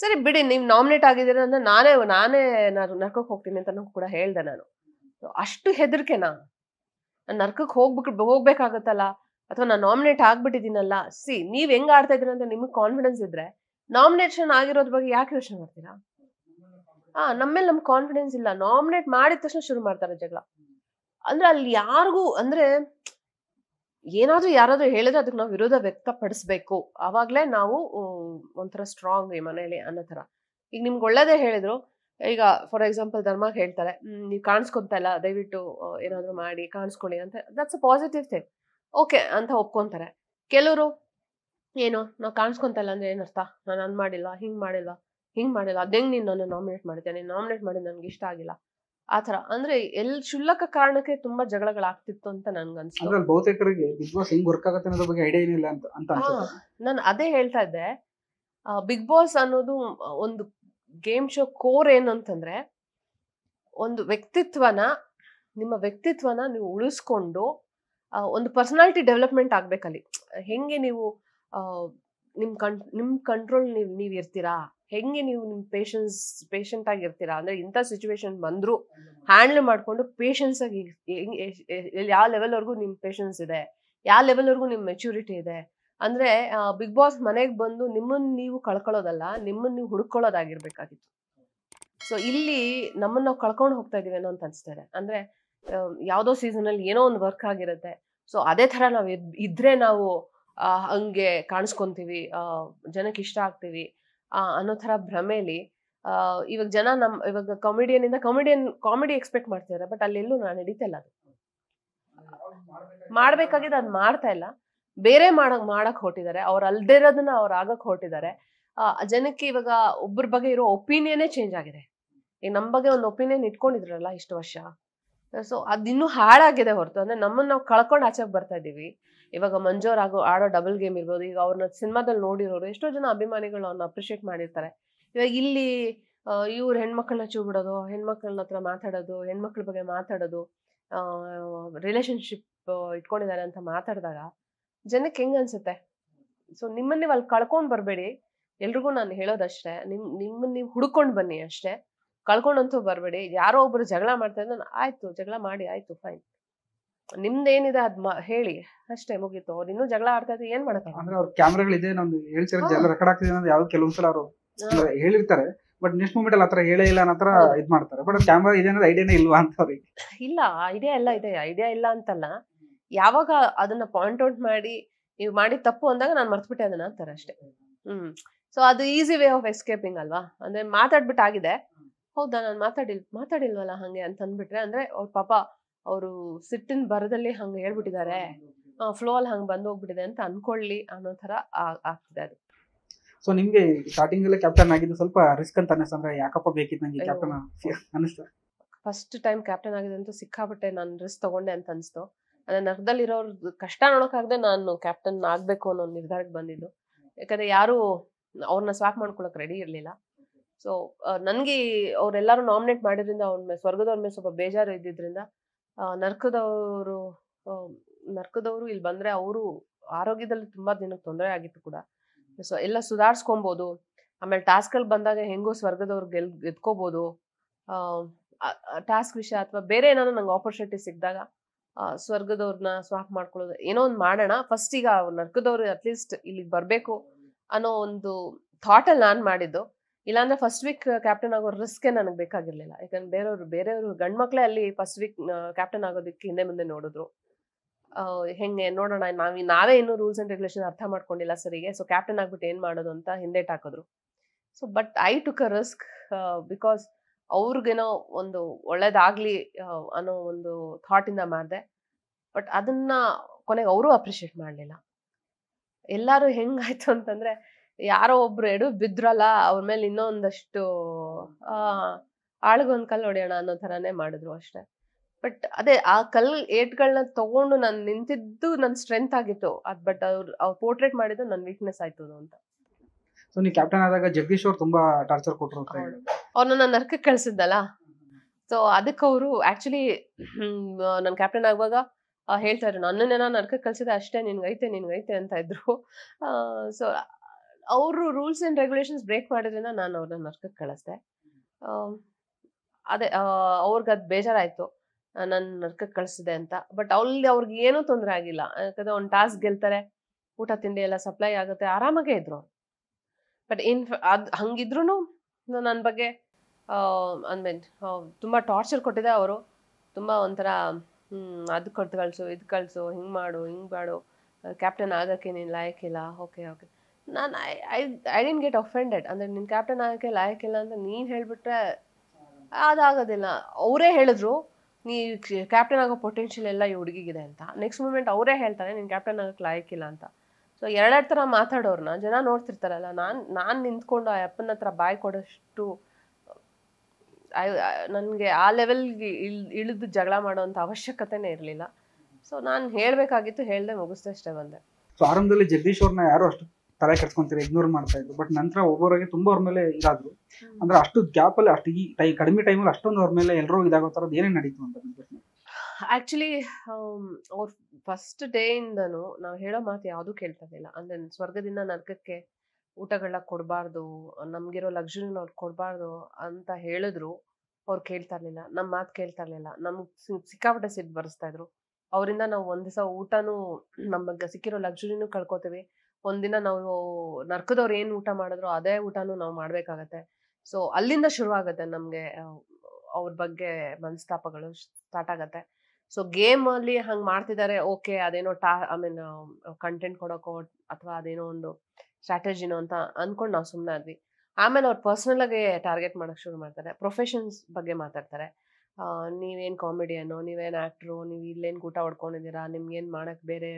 ಸರಿ ಬಿಡಿ, ನೀವು ನಾಮಿನೇಟ್ ಆಗಿದ್ದೀರಾ ಅಂದ್ರೆ ನಾನೇ ನಾನೇ ನರ್ಕಕ್ಕೆ ಹೋಗ್ತೀನಿ ಅಂತ ಕೂಡ ಹೇಳ್ದೆ ನಾನು. ಅಷ್ಟು ಹೆದರ್ಕೆನಾ? ನಾನು ನರ್ಕಕ್ಕೆ ಹೋಗ್ಬಿಟ್ಟು ಹೋಗ್ಬೇಕಾಗತ್ತಲ್ಲ? ಅಥವಾ ನಾನು ನಾಮಿನೇಟ್ ಆಗ್ಬಿಟ್ಟಿದ್ದೀನಲ್ಲ? ಸಿ, ನೀವ್ ಹೆಂಗ್ ಆಡ್ತಾ ಇದೀರ ಅಂತ ನಿಮಗೆ ಕಾನ್ಫಿಡೆನ್ಸ್ ಇದ್ರೆ ನಾಮಿನೇಷನ್ ಆಗಿರೋದ್ರ ಬಗ್ಗೆ ಯಾಕೆ ಯೋಚನೆ ಮಾಡ್ತೀರಾ? ಹಾ ನಮ್ಮೇಲೆ ನಮ್ಗೆ ಕಾನ್ಫಿಡೆನ್ಸ್ ಇಲ್ಲ. ನಾಮಿನೇಟ್ ಮಾಡಿದ ತಕ್ಷಣ ಶುರು ಮಾಡ್ತಾರೆ ಜಗಳ. ಅಂದ್ರೆ ಅಲ್ಲಿ ಯಾರಿಗೂ, ಅಂದ್ರೆ ಏನಾದ್ರೂ ಯಾರಾದ್ರೂ ಹೇಳಿದ್ರೆ ಅದಕ್ಕೆ ನಾವು ವಿರೋಧ ವ್ಯಕ್ತಪಡಿಸ್ಬೇಕು. ಅವಾಗ್ಲೇ ನಾವು ಒಂಥರ ಸ್ಟ್ರಾಂಗ್ ಈ ಮನೇಲಿ ಅನ್ನೋ ತರ ಈಗ ನಿಮ್ಗೆ ಒಳ್ಳೇದೇ ಹೇಳಿದ್ರು ಈಗ ಫಾರ್ ಎಕ್ಸಾಂಪಲ್ ಧರ್ಮ ಹೇಳ್ತಾರೆ ನೀವು ಕಾಣಿಸ್ಕೊಂತ ಇಲ್ಲ ದಯವಿಟ್ಟು ಏನಾದರೂ ಮಾಡಿ ಕಾಣಿಸ್ಕೊಳ್ಳಿ ಅಂತ. That's a positive thing okay ಅಂತ ಒಪ್ಕೊಂತಾರೆ. ಕೆಲವರು ಏನು ನಾವು ಕಾಣಿಸ್ಕೊಂತ ಇಲ್ಲ ಅಂದ್ರೆ ಏನರ್ಥ? ನಾನು ಅದ್ ಮಾಡಿಲ್ಲ ಹಿಂಗ್ ಮಾಡಿಲ್ಲ ಹಿಂಗ್ ಮಾಡಿಲ್ಲ ಅದಂಗ್ ನೀನ್ ನಾನು ನಾಮಿನೇಟ್ ಮಾಡಿದ್ದೆ ನೀನ್ ನಾಮಿನೇಟ್ ಮಾಡಿ ನನಗೆ ಇಷ್ಟ ಆಗಿಲ್ಲ. ಆ ಥರ. ಅಂದ್ರೆ ಎಲ್ ಕ್ಷುಲ್ಲಕ ಕಾರಣಕ್ಕೆ ತುಂಬಾ ಜಗಳಗಳಾಗ್ತಿತ್ತು ಅಂತ ನನ್ಗೆ ಅನ್ಸುತ್ತೆ ಅಂದ್ರೆ ಅಲ್ಲಿ ಬಹುತೇಕರಿಗೆ ಬಿಗ್ ಬಾಸ್ ಹಿಂಗ್ ವರ್ಕ್ ಆಗುತ್ತೆ ಅನ್ನೋದ್ರ ಬಗ್ಗೆ ಐಡಿಯಾ ಏನಿಲ್ಲ ಅಂತ ನಾನು ಅದೇ ಹೇಳ್ತಾ ಇದ್ದೆ. ಬಿಗ್ ಬಾಸ್ ಅನ್ನೋದು ಒಂದು ಗೇಮ್ ಶೋ ಕೋರ್ ಏನು ಅಂತಂದ್ರೆ, ಒಂದು ವ್ಯಕ್ತಿತ್ವನ, ನಿಮ್ಮ ವ್ಯಕ್ತಿತ್ವನ ನೀವು ಉಳಿಸ್ಕೊಂಡು ಒಂದು ಪರ್ಸನಾಲಿಟಿ ಡೆವಲಪ್ಮೆಂಟ್ ಆಗ್ಬೇಕಲ್ಲಿ. ಹೆಂಗೆ ನೀವು ನಿಮ್ಮ ನಿಮ್ ಕಂ ನಿಮ್ ಕಂಟ್ರೋಲ್ ನೀವು ನೀವು ಇರ್ತೀರಾ? ಹೆಂಗೆ ನೀವು ನಿಮ್ ಪೇಷನ್ಸ್ ಪೇಷಂಟ್ ಆಗಿರ್ತೀರಾ ಅಂದ್ರೆ ಇಂಥ ಸಿಚುವೇಶನ್ ಬಂದ್ರು ಹ್ಯಾಂಡಲ್ ಮಾಡ್ಕೊಂಡು ಪೇಷನ್ಸ್ ಆಗಿ ಯಾವ ಲೆವೆಲ್ ವರ್ಗು ನಿಮ್ ಪೇಷನ್ಸ್ ಇದೆ? ಯಾವ ಲೆವೆಲ್ ವರ್ಗು ನಿಮ್ ಮೆಚುರಿಟಿ ಇದೆ? ಅಂದ್ರೆ ಬಿಗ್ ಬಾಸ್ ಮನೆಗೆ ಬಂದು ನಿಮ್ಮನ್ನ ನೀವು ಕಳ್ಕೊಳ್ಳೋದಲ್ಲ ನಿಮ್ಮನ್ನ ನೀವು ಹುಡ್ಕೊಳ್ಳೋದಾಗಿರ್ಬೇಕಾಗಿತ್ತು. ಸೊ ಇಲ್ಲಿ ನಮ್ಮನ್ನ ನಾವು ಕಳ್ಕೊಂಡು ಹೋಗ್ತಾ ಇದೀವೇನೋ ಅಂತ ಅನ್ಸ್ತಾರೆ. ಅಂದ್ರೆ ಯಾವುದೋ ಸೀಸನ್ ಅಲ್ಲಿ ಏನೋ ಒಂದು ವರ್ಕ್ ಆಗಿರುತ್ತೆ. ಸೊ ಅದೇ ತರ ನಾವು ಇದ್- ಇದ್ರೆ ನಾವು ಹಂಗೆ ಕಾಣಿಸ್ಕೊಂತೀವಿ ಜನಕ್ಕೆ ಇಷ್ಟ ಆಗ್ತೀವಿ ಅನ್ನೋ ತರ ಭ್ರಮೆಯಲ್ಲಿ ಇವಾಗ ಜನ ನಮ್, ಇವಾಗ ಕಾಮಿಡಿಯನ್ ಇಂದ ಕಾಮಿಡಿಯನ್ ಕಾಮಿಡಿ ಎಕ್ಸ್ಪೆಕ್ಟ್ ಮಾಡ್ತಿದ್ದಾರೆ ಬಟ್ ಅಲ್ಲೆಲ್ಲೂ ನಾನು ನಡೀತಾ ಇಲ್ಲ ಅದು. ಮಾಡ್ಬೇಕಾಗಿದ್ದು ಅದ್ ಮಾಡ್ತಾ ಇಲ್ಲ. ಬೇರೆ ಮಾಡಕ್ ಮಾಡಕ್ ಹೊರಟಿದ್ದಾರೆ. ಅವ್ರು ಅಲ್ದೇ ಇರೋದನ್ನ ಅವ್ರು ಆಗಕ್ ಹೊರಟಿದ್ದಾರೆ. ಜನಕ್ಕೆ ಇವಾಗ ಒಬ್ಬರ ಬಗ್ಗೆ ಇರೋ ಒಪಿನಿಯನೇ ಚೇಂಜ್ ಆಗಿದೆ. ಈಗ ನಮ್ಮ ಬಗ್ಗೆ ಒಂದು ಒಪಿನಿಯನ್ ಇಟ್ಕೊಂಡಿದ್ರಲ್ಲ ಇಷ್ಟು ವರ್ಷ? ಸೊ ಅದಿನ್ನೂ ಹಾಳಾಗಿದೆ ಹೊರತು. ಅಂದ್ರೆ ನಮ್ಮನ್ನ ನಾವು ಕಳ್ಕೊಂಡು ಆಚೆಗೆ ಬರ್ತಾ ಇದೀವಿ ಇವಾಗ ಮಂಜೋರ್ ಆಗೋ, ಆಡೋ ಡಬಲ್ ಗೇಮ್ ಇರ್ಬೋದು. ಈಗ ಅವ್ರನ್ನ ಸಿನಿಮಾದಲ್ಲಿ ನೋಡಿರೋರು ಎಷ್ಟೋ ಜನ ಅಭಿಮಾನಿಗಳು ಅವ್ರನ್ನ ಅಪ್ರಿಶಿಯೇಟ್ ಮಾಡಿರ್ತಾರೆ. ಇವಾಗ ಇಲ್ಲಿ ಇವ್ರು ಹೆಣ್ಮಕ್ಳನ್ನ ಚೂ ಬಿಡೋದು ಹೆಣ್ಮಕ್ಳನ್ನ ಹತ್ರ ಮಾತಾಡೋದು, ಹೆಣ್ಮಕ್ಳ ಬಗ್ಗೆ ಮಾತಾಡೋದು ರಿಲೇಶನ್ಶಿಪ್ ಇಟ್ಕೊಂಡಿದ್ದಾರೆ ಅಂತ ಮಾತಾಡಿದಾಗ ಜನಕ್ಕೆ ಹೆಂಗ್ ಅನ್ಸುತ್ತೆ? ಸೊ ನಿಮ್ಮನ್ನ ನೀವು ಅಲ್ಲಿ ಕಳ್ಕೊಂಡ್ ಬರ್ಬೇಡಿ. ಎಲ್ರಿಗೂ ನಾನು ಹೇಳೋದಷ್ಟೇ ನಿಮ್ ನಿಮ್ಮನ್ನ ನೀವು ಹುಡ್ಕೊಂಡ್ ಬನ್ನಿ ಅಷ್ಟೇ. ಕಳ್ಕೊಂಡಂತೂ ಬರ್ಬೇಡಿ. ಯಾರೋ ಒಬ್ರು ಜಗಳ ಮಾಡ್ತಾ ಇದ್ರೆ ನಾನು ಆಯ್ತು ಜಗಳ ಮಾಡಿ ಆಯ್ತು ಫೈನ್ ನಿಮ್ದೇನಿದೆ ಅದ್ ಹೇಳಿ. ಅಷ್ಟೇ ಮುಗೀತು. ಅವ್ರು ಇನ್ನೂ ಜಗಳ ಆಡ್ತಾ ಇದ್ರೆ ಏನ್ ಮಾಡ್ತಾರೆ ಅಂದ್ರೆ ಅವ್ರ ಕ್ಯಾಮ್ರಾಗಳಿದೆ ನಮ್ದು ಹೇಳ್ತಿರೋದು ಹಾ. ಎಲ್ಲ ರೆಕಾರ್ಡ್ ಆಗ್ತಿದೆ ಅನ್ನೋದು ಯಾವ್ದು ಕೆಲವೊಂದ್ಸಲ ಅವರು ಹೇಳಿರ್ತಾರೆ. ಬಟ್ ನೆಕ್ಸ್ಟ್ ಮೂಮೆಂಟ್ ಅಲ್ಲಿ ಆತರ ಹೇಳೇ ಇಲ್ಲ ಅನ್ನೋ ತರ ಹೌದು. ಇದ್ ಮಾಡ್ತಾರೆ. ಬಟ್ ಕ್ಯಾಮ್ರಾ ಇದೆ ಅನ್ನೋದು ಐಡಿಯಾನೇ ಇಲ್ವಾ ಅಂತ ಅವ್ರಿಗೆ? ಇಲ್ಲ ಐಡಿಯಾ ಎಲ್ಲ ಇದೆ. ಐಡಿಯಾ ಇಲ್ಲ ಅಂತಲ್ಲ. ಯಾವಾಗ ಅದನ್ನ ಪಾಯಿಂಟ್ ಔಟ್ ಮಾಡಿ ನೀವು ಮಾಡಿ ತಪ್ಪು ಅಂದಾಗ ನಾನು ಮರ್ತ್ಬಿಟ್ಟೆ ಅದನ್ನ ಅಂತಾರೆ ಅಷ್ಟೇ. ಹ್ಮ್. ಸೊ ಅದು ಈಸಿ ವೇ ಆಫ್ ಎಸ್ಕೇಪಿಂಗ್ ಅಲ್ವಾ? ಅಂದ್ರೆ ಮಾತಾಡ್ಬಿಟ್ಟು ಆಗಿದೆ. ಹೌದಾ? ನಾನು ಮಾತಾಡಿಲ್ ಮಾತಾಡಿಲ್ವಲ್ಲ ಹಂಗೆ ಅಂತ ಅಂದ್ಬಿಟ್ರೆ ಅಂದ್ರೆ ಅವ್ರ ಪಾಪ ಅವರು ಸಿಟ್ಟಿನ ಬರದಲ್ಲಿ ಹಂಗೆ ಹೇಳ್ಬಿಟ್ಟಿದ್ದಾರೆ. ಫ್ಲೋ ಅಲ್ಲಿ ಹಂಗೆ ಬಂದು ಹೋಗ್ಬಿಟ್ಟಿದೆ ಅಂತ ಅನ್ಕೊಳ್ಳಿ ಅನ್ನೋ ತರ ಆಗ್ತಿದೆ ಅದು. ಸೊ ನಿಮ್ಗೆ ಸ್ಟಾರ್ಟಿಂಗ್ ಅಲ್ಲೇ ಕ್ಯಾಪ್ಟನ್ ಆಗಿದ್ದು ಸ್ವಲ್ಪ ರಿಸ್ಕ್ ಅಂತ ಯಾಕಪ್ಪ ಬೇಕಿತ್ತು ನಂಗೆ ಕ್ಯಾಪ್ಟನ್ ಅನಿಸ್ತು ಫಸ್ಟ್ ಟೈಮ್ ಕ್ಯಾಪ್ಟನ್ ಆಗಿದೆ ಅಂತೂ ಸಿಕ್ಕಾಪಟ್ಟೆ ನಾನು ರಿಸ್ಕ್ ತಗೊಂಡೆ ಅಂತ ಅನ್ಸ್ತು. ಅಂದ್ರೆ ನರ್ಕದಲ್ಲಿರೋರ್ ಕಷ್ಟ ನೋಡೋಕ್ಕಾಗದೆ ನಾನು ಕ್ಯಾಪ್ಟನ್ ಆಗ್ಬೇಕು ಅನ್ನೋ ನಿರ್ಧಾರಕ್ಕೆ ಬಂದಿದ್ದು. ಯಾಕಂದ್ರೆ ಯಾರು ಅವ್ರನ್ನ ಸ್ವಾಕ್ ಮಾಡ್ಕೊಳಕ್ ರೆಡಿ ಇರ್ಲಿಲ್ಲ. ಸೊ ನನ್ಗೆ ಅವ್ರೆಲ್ಲಾರು ನಾಮಿನೇಟ್ ಮಾಡಿದ್ರಿಂದ ಅವ್ರ ಮೇಲೆ ಸ್ವರ್ಗದವ್ರ ಮೇಲೆ ಸ್ವಲ್ಪ ಬೇಜಾರು ಇದ್ದಿದ್ರಿಂದ ನರ್ಕದವರು ನರ್ಕದವರು ಇಲ್ಲಿ ಬಂದ್ರೆ ಅವರು ಆರೋಗ್ಯದಲ್ಲಿ ತುಂಬಾ ದಿನಕ್ಕೆ ತೊಂದರೆ ಆಗಿತ್ತು ಕೂಡ. ಸೊ ಎಲ್ಲ ಸುಧಾರಿಸ್ಕೊಬೋದು. ಆಮೇಲೆ ಟಾಸ್ಕ್ಗಳು ಬಂದಾಗ ಹೆಂಗೋ ಸ್ವರ್ಗದವ್ರು ಗೆಲ್, ಗೆದ್ಕೋಬೋದು. ಟಾಸ್ಕ್ ವಿಷಯ ಅಥವಾ ಬೇರೆ ಏನಾದ್ರು ನಂಗೆ ಆಪರ್ಚುನಿಟಿ ಸಿಕ್ಕಿದಾಗ ಸ್ವರ್ಗದವ್ರನ್ನ ಸ್ವಾಪ್ ಮಾಡ್ಕೊಳ್ಳೋದು. ಏನೋ ಒಂದು ಮಾಡೋಣ. ಫಸ್ಟ್ ಈಗ ನರ್ಕದವ್ರು ಅಟ್ಲೀಸ್ಟ್ ಇಲ್ಲಿಗೆ ಬರಬೇಕು ಅನ್ನೋ ಒಂದು ಥಾಟಲ್ಲಿ ನಾನು ಮಾಡಿದ್ದು. ಇಲ್ಲಾಂದ್ರೆ ಫಸ್ಟ್ ವೀಕ್ ಕ್ಯಾಪ್ಟನ್ ಆಗೋ ರಿಸ್ಕೇ ನನಗೆ ಬೇಕಾಗಿರ್ಲಿಲ್ಲ. ಯಾಕಂದ್ರೆ ಬೇರೆಯವರು ಬೇರೆಯವರು ಗಂಡು ಮಕ್ಕಳೇ ಅಲ್ಲಿ ಫಸ್ಟ್ ವೀಕ್ ಕ್ಯಾಪ್ಟನ್ ಆಗೋದಕ್ಕೆ ಹಿಂದೆ ಮುಂದೆ ನೋಡಿದ್ರು. ಹೆಂಗೆ ನೋಡೋಣ. ನಾವು ನಾವೇ ಇನ್ನೂ ರೂಲ್ಸ್ ಅಂಡ್ ರೆಗ್ಯುಲೇಷನ್ ಅರ್ಥ ಮಾಡ್ಕೊಂಡಿಲ್ಲ ಸರಿಗೆ. ಸೊ ಕ್ಯಾಪ್ಟನ್ ಆಗ್ಬಿಟ್ಟು ಏನು ಮಾಡೋದು ಅಂತ ಹಿಂದೇಟ್ ಹಾಕಿದ್ರು. So but I took a risk because ಅವ್ರಿಗೇನೋ ಒಂದು ಒಳ್ಳೇದಾಗ್ಲಿ ಅನ್ನೋ ಒಂದು ಥಾಟ್ ಇಂದ ಮಾಡಿದೆ. ಬಟ್ ಅದನ್ನ ಕೊನೆಗೆ ಅವರು ಅಪ್ರಿಶಿಯೇಟ್ ಮಾಡಲಿಲ್ಲ. ಎಲ್ಲರೂ ಹೆಂಗಾಯ್ತು ಅಂತಂದ್ರೆ, ಯಾರೋ ಒಬ್ರು ಎಡು ಬಿದ್ರಲ್ಲ, ಅವ್ರ ಮೇಲೆ ಇನ್ನೊಂದಷ್ಟು ಆಳ್ಗೊಂದ್ ಕಲ್ಲು ಹೊಡೆಯೋಣ ಅನ್ನೋ ತರಾನೇ ಮಾಡಿದ್ರು ಅಷ್ಟೇ. ಬಟ್ ಅದೇ ಆ ಕಲ್ ಏಟ್ಗಳನ್ನ ತಗೊಂಡು ನಾನು ನಿಂತಿದ್ದು ನನ್ನ ಸ್ಟ್ರೆಂತ್ ಆಗಿತ್ತು. ಅದು ಬಟ್ ಅವ್ರು ಅವ್ರು ಪೋರ್ಟ್ರೇಟ್ ಮಾಡಿದ್ದು ನನ್ನ ವೀಕ್ನೆಸ್ ಆಯ್ತು ಅಂತ. ಸೊ ನೀ ಕ್ಯಾಪ್ಟನ್ ಆದಾಗ ಜಗದೀಶ್ ಅವ್ರು ತುಂಬಾ ಟಾರ್ಚರ್ ಕೊಟ್ರು ಅಂತ ಹೇಳಿ. ನರ್ಕಕ್ಕೆ ಕಳ್ಸಿದ್ದಲ್ಲ? ಸೊ ಅದಕ್ಕೆ ಅವರು ಆಕ್ಚುಲಿ ನನ್ನ ಕ್ಯಾಪ್ಟನ್ ಆಗುವಾಗ ಆ, ಹೇಳ್ತಾ ಇದ್ರು ನನ್ನನ್ನೇನೋ ನರ್ಕಕ್ಕೆ ಕಳ್ಸಿದೆ ಅಷ್ಟೇ ನಿನ್ಗೈತೆ ನಿನ್ಗೈತೆ ಅಂತ ಇದ್ರು. ಸೊ ಅವರು ರೂಲ್ಸ್ ಅಂಡ್ ರೆಗ್ಯುಲೇಷನ್ಸ್ ಬ್ರೇಕ್ ಮಾಡಿದ್ರಿಂದ ನಾನು ಅವ್ರನ್ನ ನರ್ಕಕ್ಕೆ ಕಳಿಸ್ದೆ. ಅದೇ ಅವ್ರಿಗೆ ಅದು ಬೇಜಾರಾಯ್ತು. ನನ್ನ ನರ್ಕಕ್ಕೆ ಕಳಿಸಿದೆ ಅಂತ. ಬಟ್ ಅಲ್ಲಿ ಅವ್ರಿಗೆ ಏನೂ ತೊಂದರೆ ಆಗಿಲ್ಲ. ಯಾಕಂದ್ರೆ ಒಂದು ಟಾಸ್ಕ್ ಗೆಲ್ತಾರೆ ಊಟ ತಿಂಡಿ ಎಲ್ಲ ಸಪ್ಲೈ ಆಗುತ್ತೆ ಆರಾಮಾಗೇ ಇದ್ರು ಬಟ್ ಇನ್ ಅದು ಹಂಗಿದ್ರು ನನ್ನ ಬಗ್ಗೆ ಅನ್ಮೀನ್ ತುಂಬ ಟಾರ್ಚರ್ ಕೊಟ್ಟಿದೆ ಅವರು. ತುಂಬ ಒಂಥರ ಅದು ಕೊಟ್ಟು ಕಳಿಸು, ಇದು ಕಳಿಸು, ಹಿಂಗೆ ಮಾಡು ಹಿಂಗೆ ಮಾಡು. ಕ್ಯಾಪ್ಟನ್ ಆಗೋಕ್ಕೆ ನೀನು ಲಾಯಕ್ಕಿಲ್ಲ. ಓಕೆ ಓಕೆ ನಾನು I I I didn't get offended ಅಂದರೆ ನಿನ್ನ ಕ್ಯಾಪ್ಟನ್ ಆಗೋಕ್ಕೆ ಲಾಯಕ್ಕಿಲ್ಲ ಅಂತ ನೀನು ಹೇಳಿಬಿಟ್ರೆ ಅದಾಗೋದಿಲ್ಲ. ಅವರೇ ಹೇಳಿದ್ರು, ನೀ ಕ್ಯಾಪ್ಟನ್ ಆಗೋ ಪೊಟೆನ್ಷಿಯಲ್ ಎಲ್ಲ ಈ ಹುಡುಗಿಗಿದೆ ಅಂತ. ನೆಕ್ಸ್ಟ್ ಮೂಮೆಂಟ್ ಅವರೇ ಹೇಳ್ತಾರೆ, ನೀನು ಕ್ಯಾಪ್ಟನ್ ಆಗೋಕ್ಕೆ ಲಾಯಕ್ಕಿಲ್ಲ ಅಂತ. ಸೊ ಎರಡೆರಡು ಥರ ಮಾತಾಡೋರ್ನ ಜನ ನೋಡ್ತಿರ್ತಾರಲ್ಲ ನಾನು ನಾನು ನಿಂತ್ಕೊಂಡು ಆ ಅಪ್ಪನ ಹತ್ರ ಬಾಯ್ ಕೊಡೋಷ್ಟು ನನಗೆ ಆ ಲೆವೆಲ್ಗೆ ಇಳ್ ಇಳಿದು ಜಗಳ ಮಾಡೋವಂಥ ಅವಶ್ಯಕತೆನೇ ಇರಲಿಲ್ಲ. ಸೊ ನಾನು ಹೇಳಬೇಕಾಗಿತ್ತು ಹೇಳ್ದೆ ಮುಗಿಸ್ದೆ ಅಷ್ಟೇ ಬಂದೆ. ಸೊ ಆರಂಭದಲ್ಲಿ ಜಗದೀಶ್ ಅವ್ರನ್ನ ಯಾರು ಅಷ್ಟು ತಲೆ ಕೆಡ್ಸ್ಕೊಂತೀರಿ ಇಗ್ನೋರ್ ಮಾಡ್ತಾ ಇದ್ರು. ಬಟ್ ನಂತರ ಒಬ್ಬೊಬ್ಬರಿಗೆ ತುಂಬಾ ಅವ್ರ ಮೇಲೆ ಇದಾದ್ರು. ಅಂದ್ರೆ ಅಷ್ಟು ಗ್ಯಾಪ್ ಅಲ್ಲಿ ಅಷ್ಟು ಈ ಟೈ ಕಡಿಮೆ ಟೈಮಲ್ಲಿ ಅಷ್ಟೊಂದು ಅವ್ರ ಮೇಲೆ ಎಲ್ಲರೂ ಇದಾಗೋ ಥರದ್ದು ಏನೇ ನಡೀತು ಅಂತ ನಿಮ್ ಅವ್ರ ಫಸ್ಟ್ ಡೇಯಿಂದನೂ ನಾವು ಹೇಳೋ ಮಾತು ಯಾವುದೂ ಕೇಳ್ತಾ ಇರಲಿಲ್ಲ ಅಂದರೆ ಸ್ವರ್ಗದಿಂದ ನರಕಕ್ಕೆ ಊಟಗಳನ್ನ ಕೊಡಬಾರ್ದು, ನಮಗಿರೋ ಲಕ್ಸುರಿನ ಅವ್ರು ಕೊಡಬಾರ್ದು ಅಂತ ಹೇಳಿದ್ರು, ಅವ್ರು ಕೇಳ್ತಾ ಇರಲಿಲ್ಲ ನಮ್ಮ ಮಾತು ಕೇಳ್ತಾ ಇರ್ಲಿಲ್ಲ ನಮ್ಗೆ ಸಿಕ್ಕಾಪಟ್ಟೆ ಸಿಟ್ಟು ಬರೆಸ್ತಾ ಇದ್ರು ಅವರಿಂದ ನಾವು ಒಂದು ದಿವಸ ಊಟನೂ ನಮಗೆ ಸಿಕ್ಕಿರೋ ಲಕ್ಸುರಿನೂ ಕಳ್ಕೊತೀವಿ. ಒಂದಿನ ನಾವು ನರ್ಕದವ್ರು ಏನು ಊಟ ಮಾಡಿದ್ರು ಅದೇ ಊಟನೂ ನಾವು ಮಾಡಬೇಕಾಗತ್ತೆ. ಸೊ ಅಲ್ಲಿಂದ ಶುರುವಾಗುತ್ತೆ ನಮಗೆ ಅವ್ರ ಬಗ್ಗೆ ಮನಸ್ತಾಪಗಳು ಸ್ಟಾರ್ಟ್ ಆಗತ್ತೆ. ಸೊ ಅಲ್ಲಿ ಹಂಗೆ ಮಾಡ್ತಿದ್ದಾರೆ ಓಕೆ ಅದೇನೋ ಟಾ ಐ ಮೀನ್ ಕಂಟೆಂಟ್ ಕೊಡೋಕೋ ಅಥವಾ ಅದೇನೋ ಒಂದು ಸ್ಟ್ರಾಟಜಿನೋ ಅಂತ ಅನ್ಕೊಂಡು ನಾವು ಸುಮ್ಮನೆ ಆದ್ವಿ. ಆಮೇಲೆ ಅವ್ರು ಪರ್ಸನಲ್ ಆಗಿ ಟಾರ್ಗೆಟ್ ಮಾಡಕ್ ಶುರು ಮಾಡ್ತಾರೆ. ಪ್ರೊಫೆಷನ್ಸ್ ಬಗ್ಗೆ ಮಾತಾಡ್ತಾರೆ. ನೀವೇನು ಕಾಮಿಡಿಯನ್ನು ನೀವೇನು ಆ್ಯಕ್ಟ್ರು ನೀವು ಇಲ್ಲೇನು ಊಟ ಹೊಡ್ಕೊಂಡಿದ್ದೀರಾ, ನಿಮ್ಗೇನು ಮಾಡೋಕ್ಕೆ ಬೇರೆ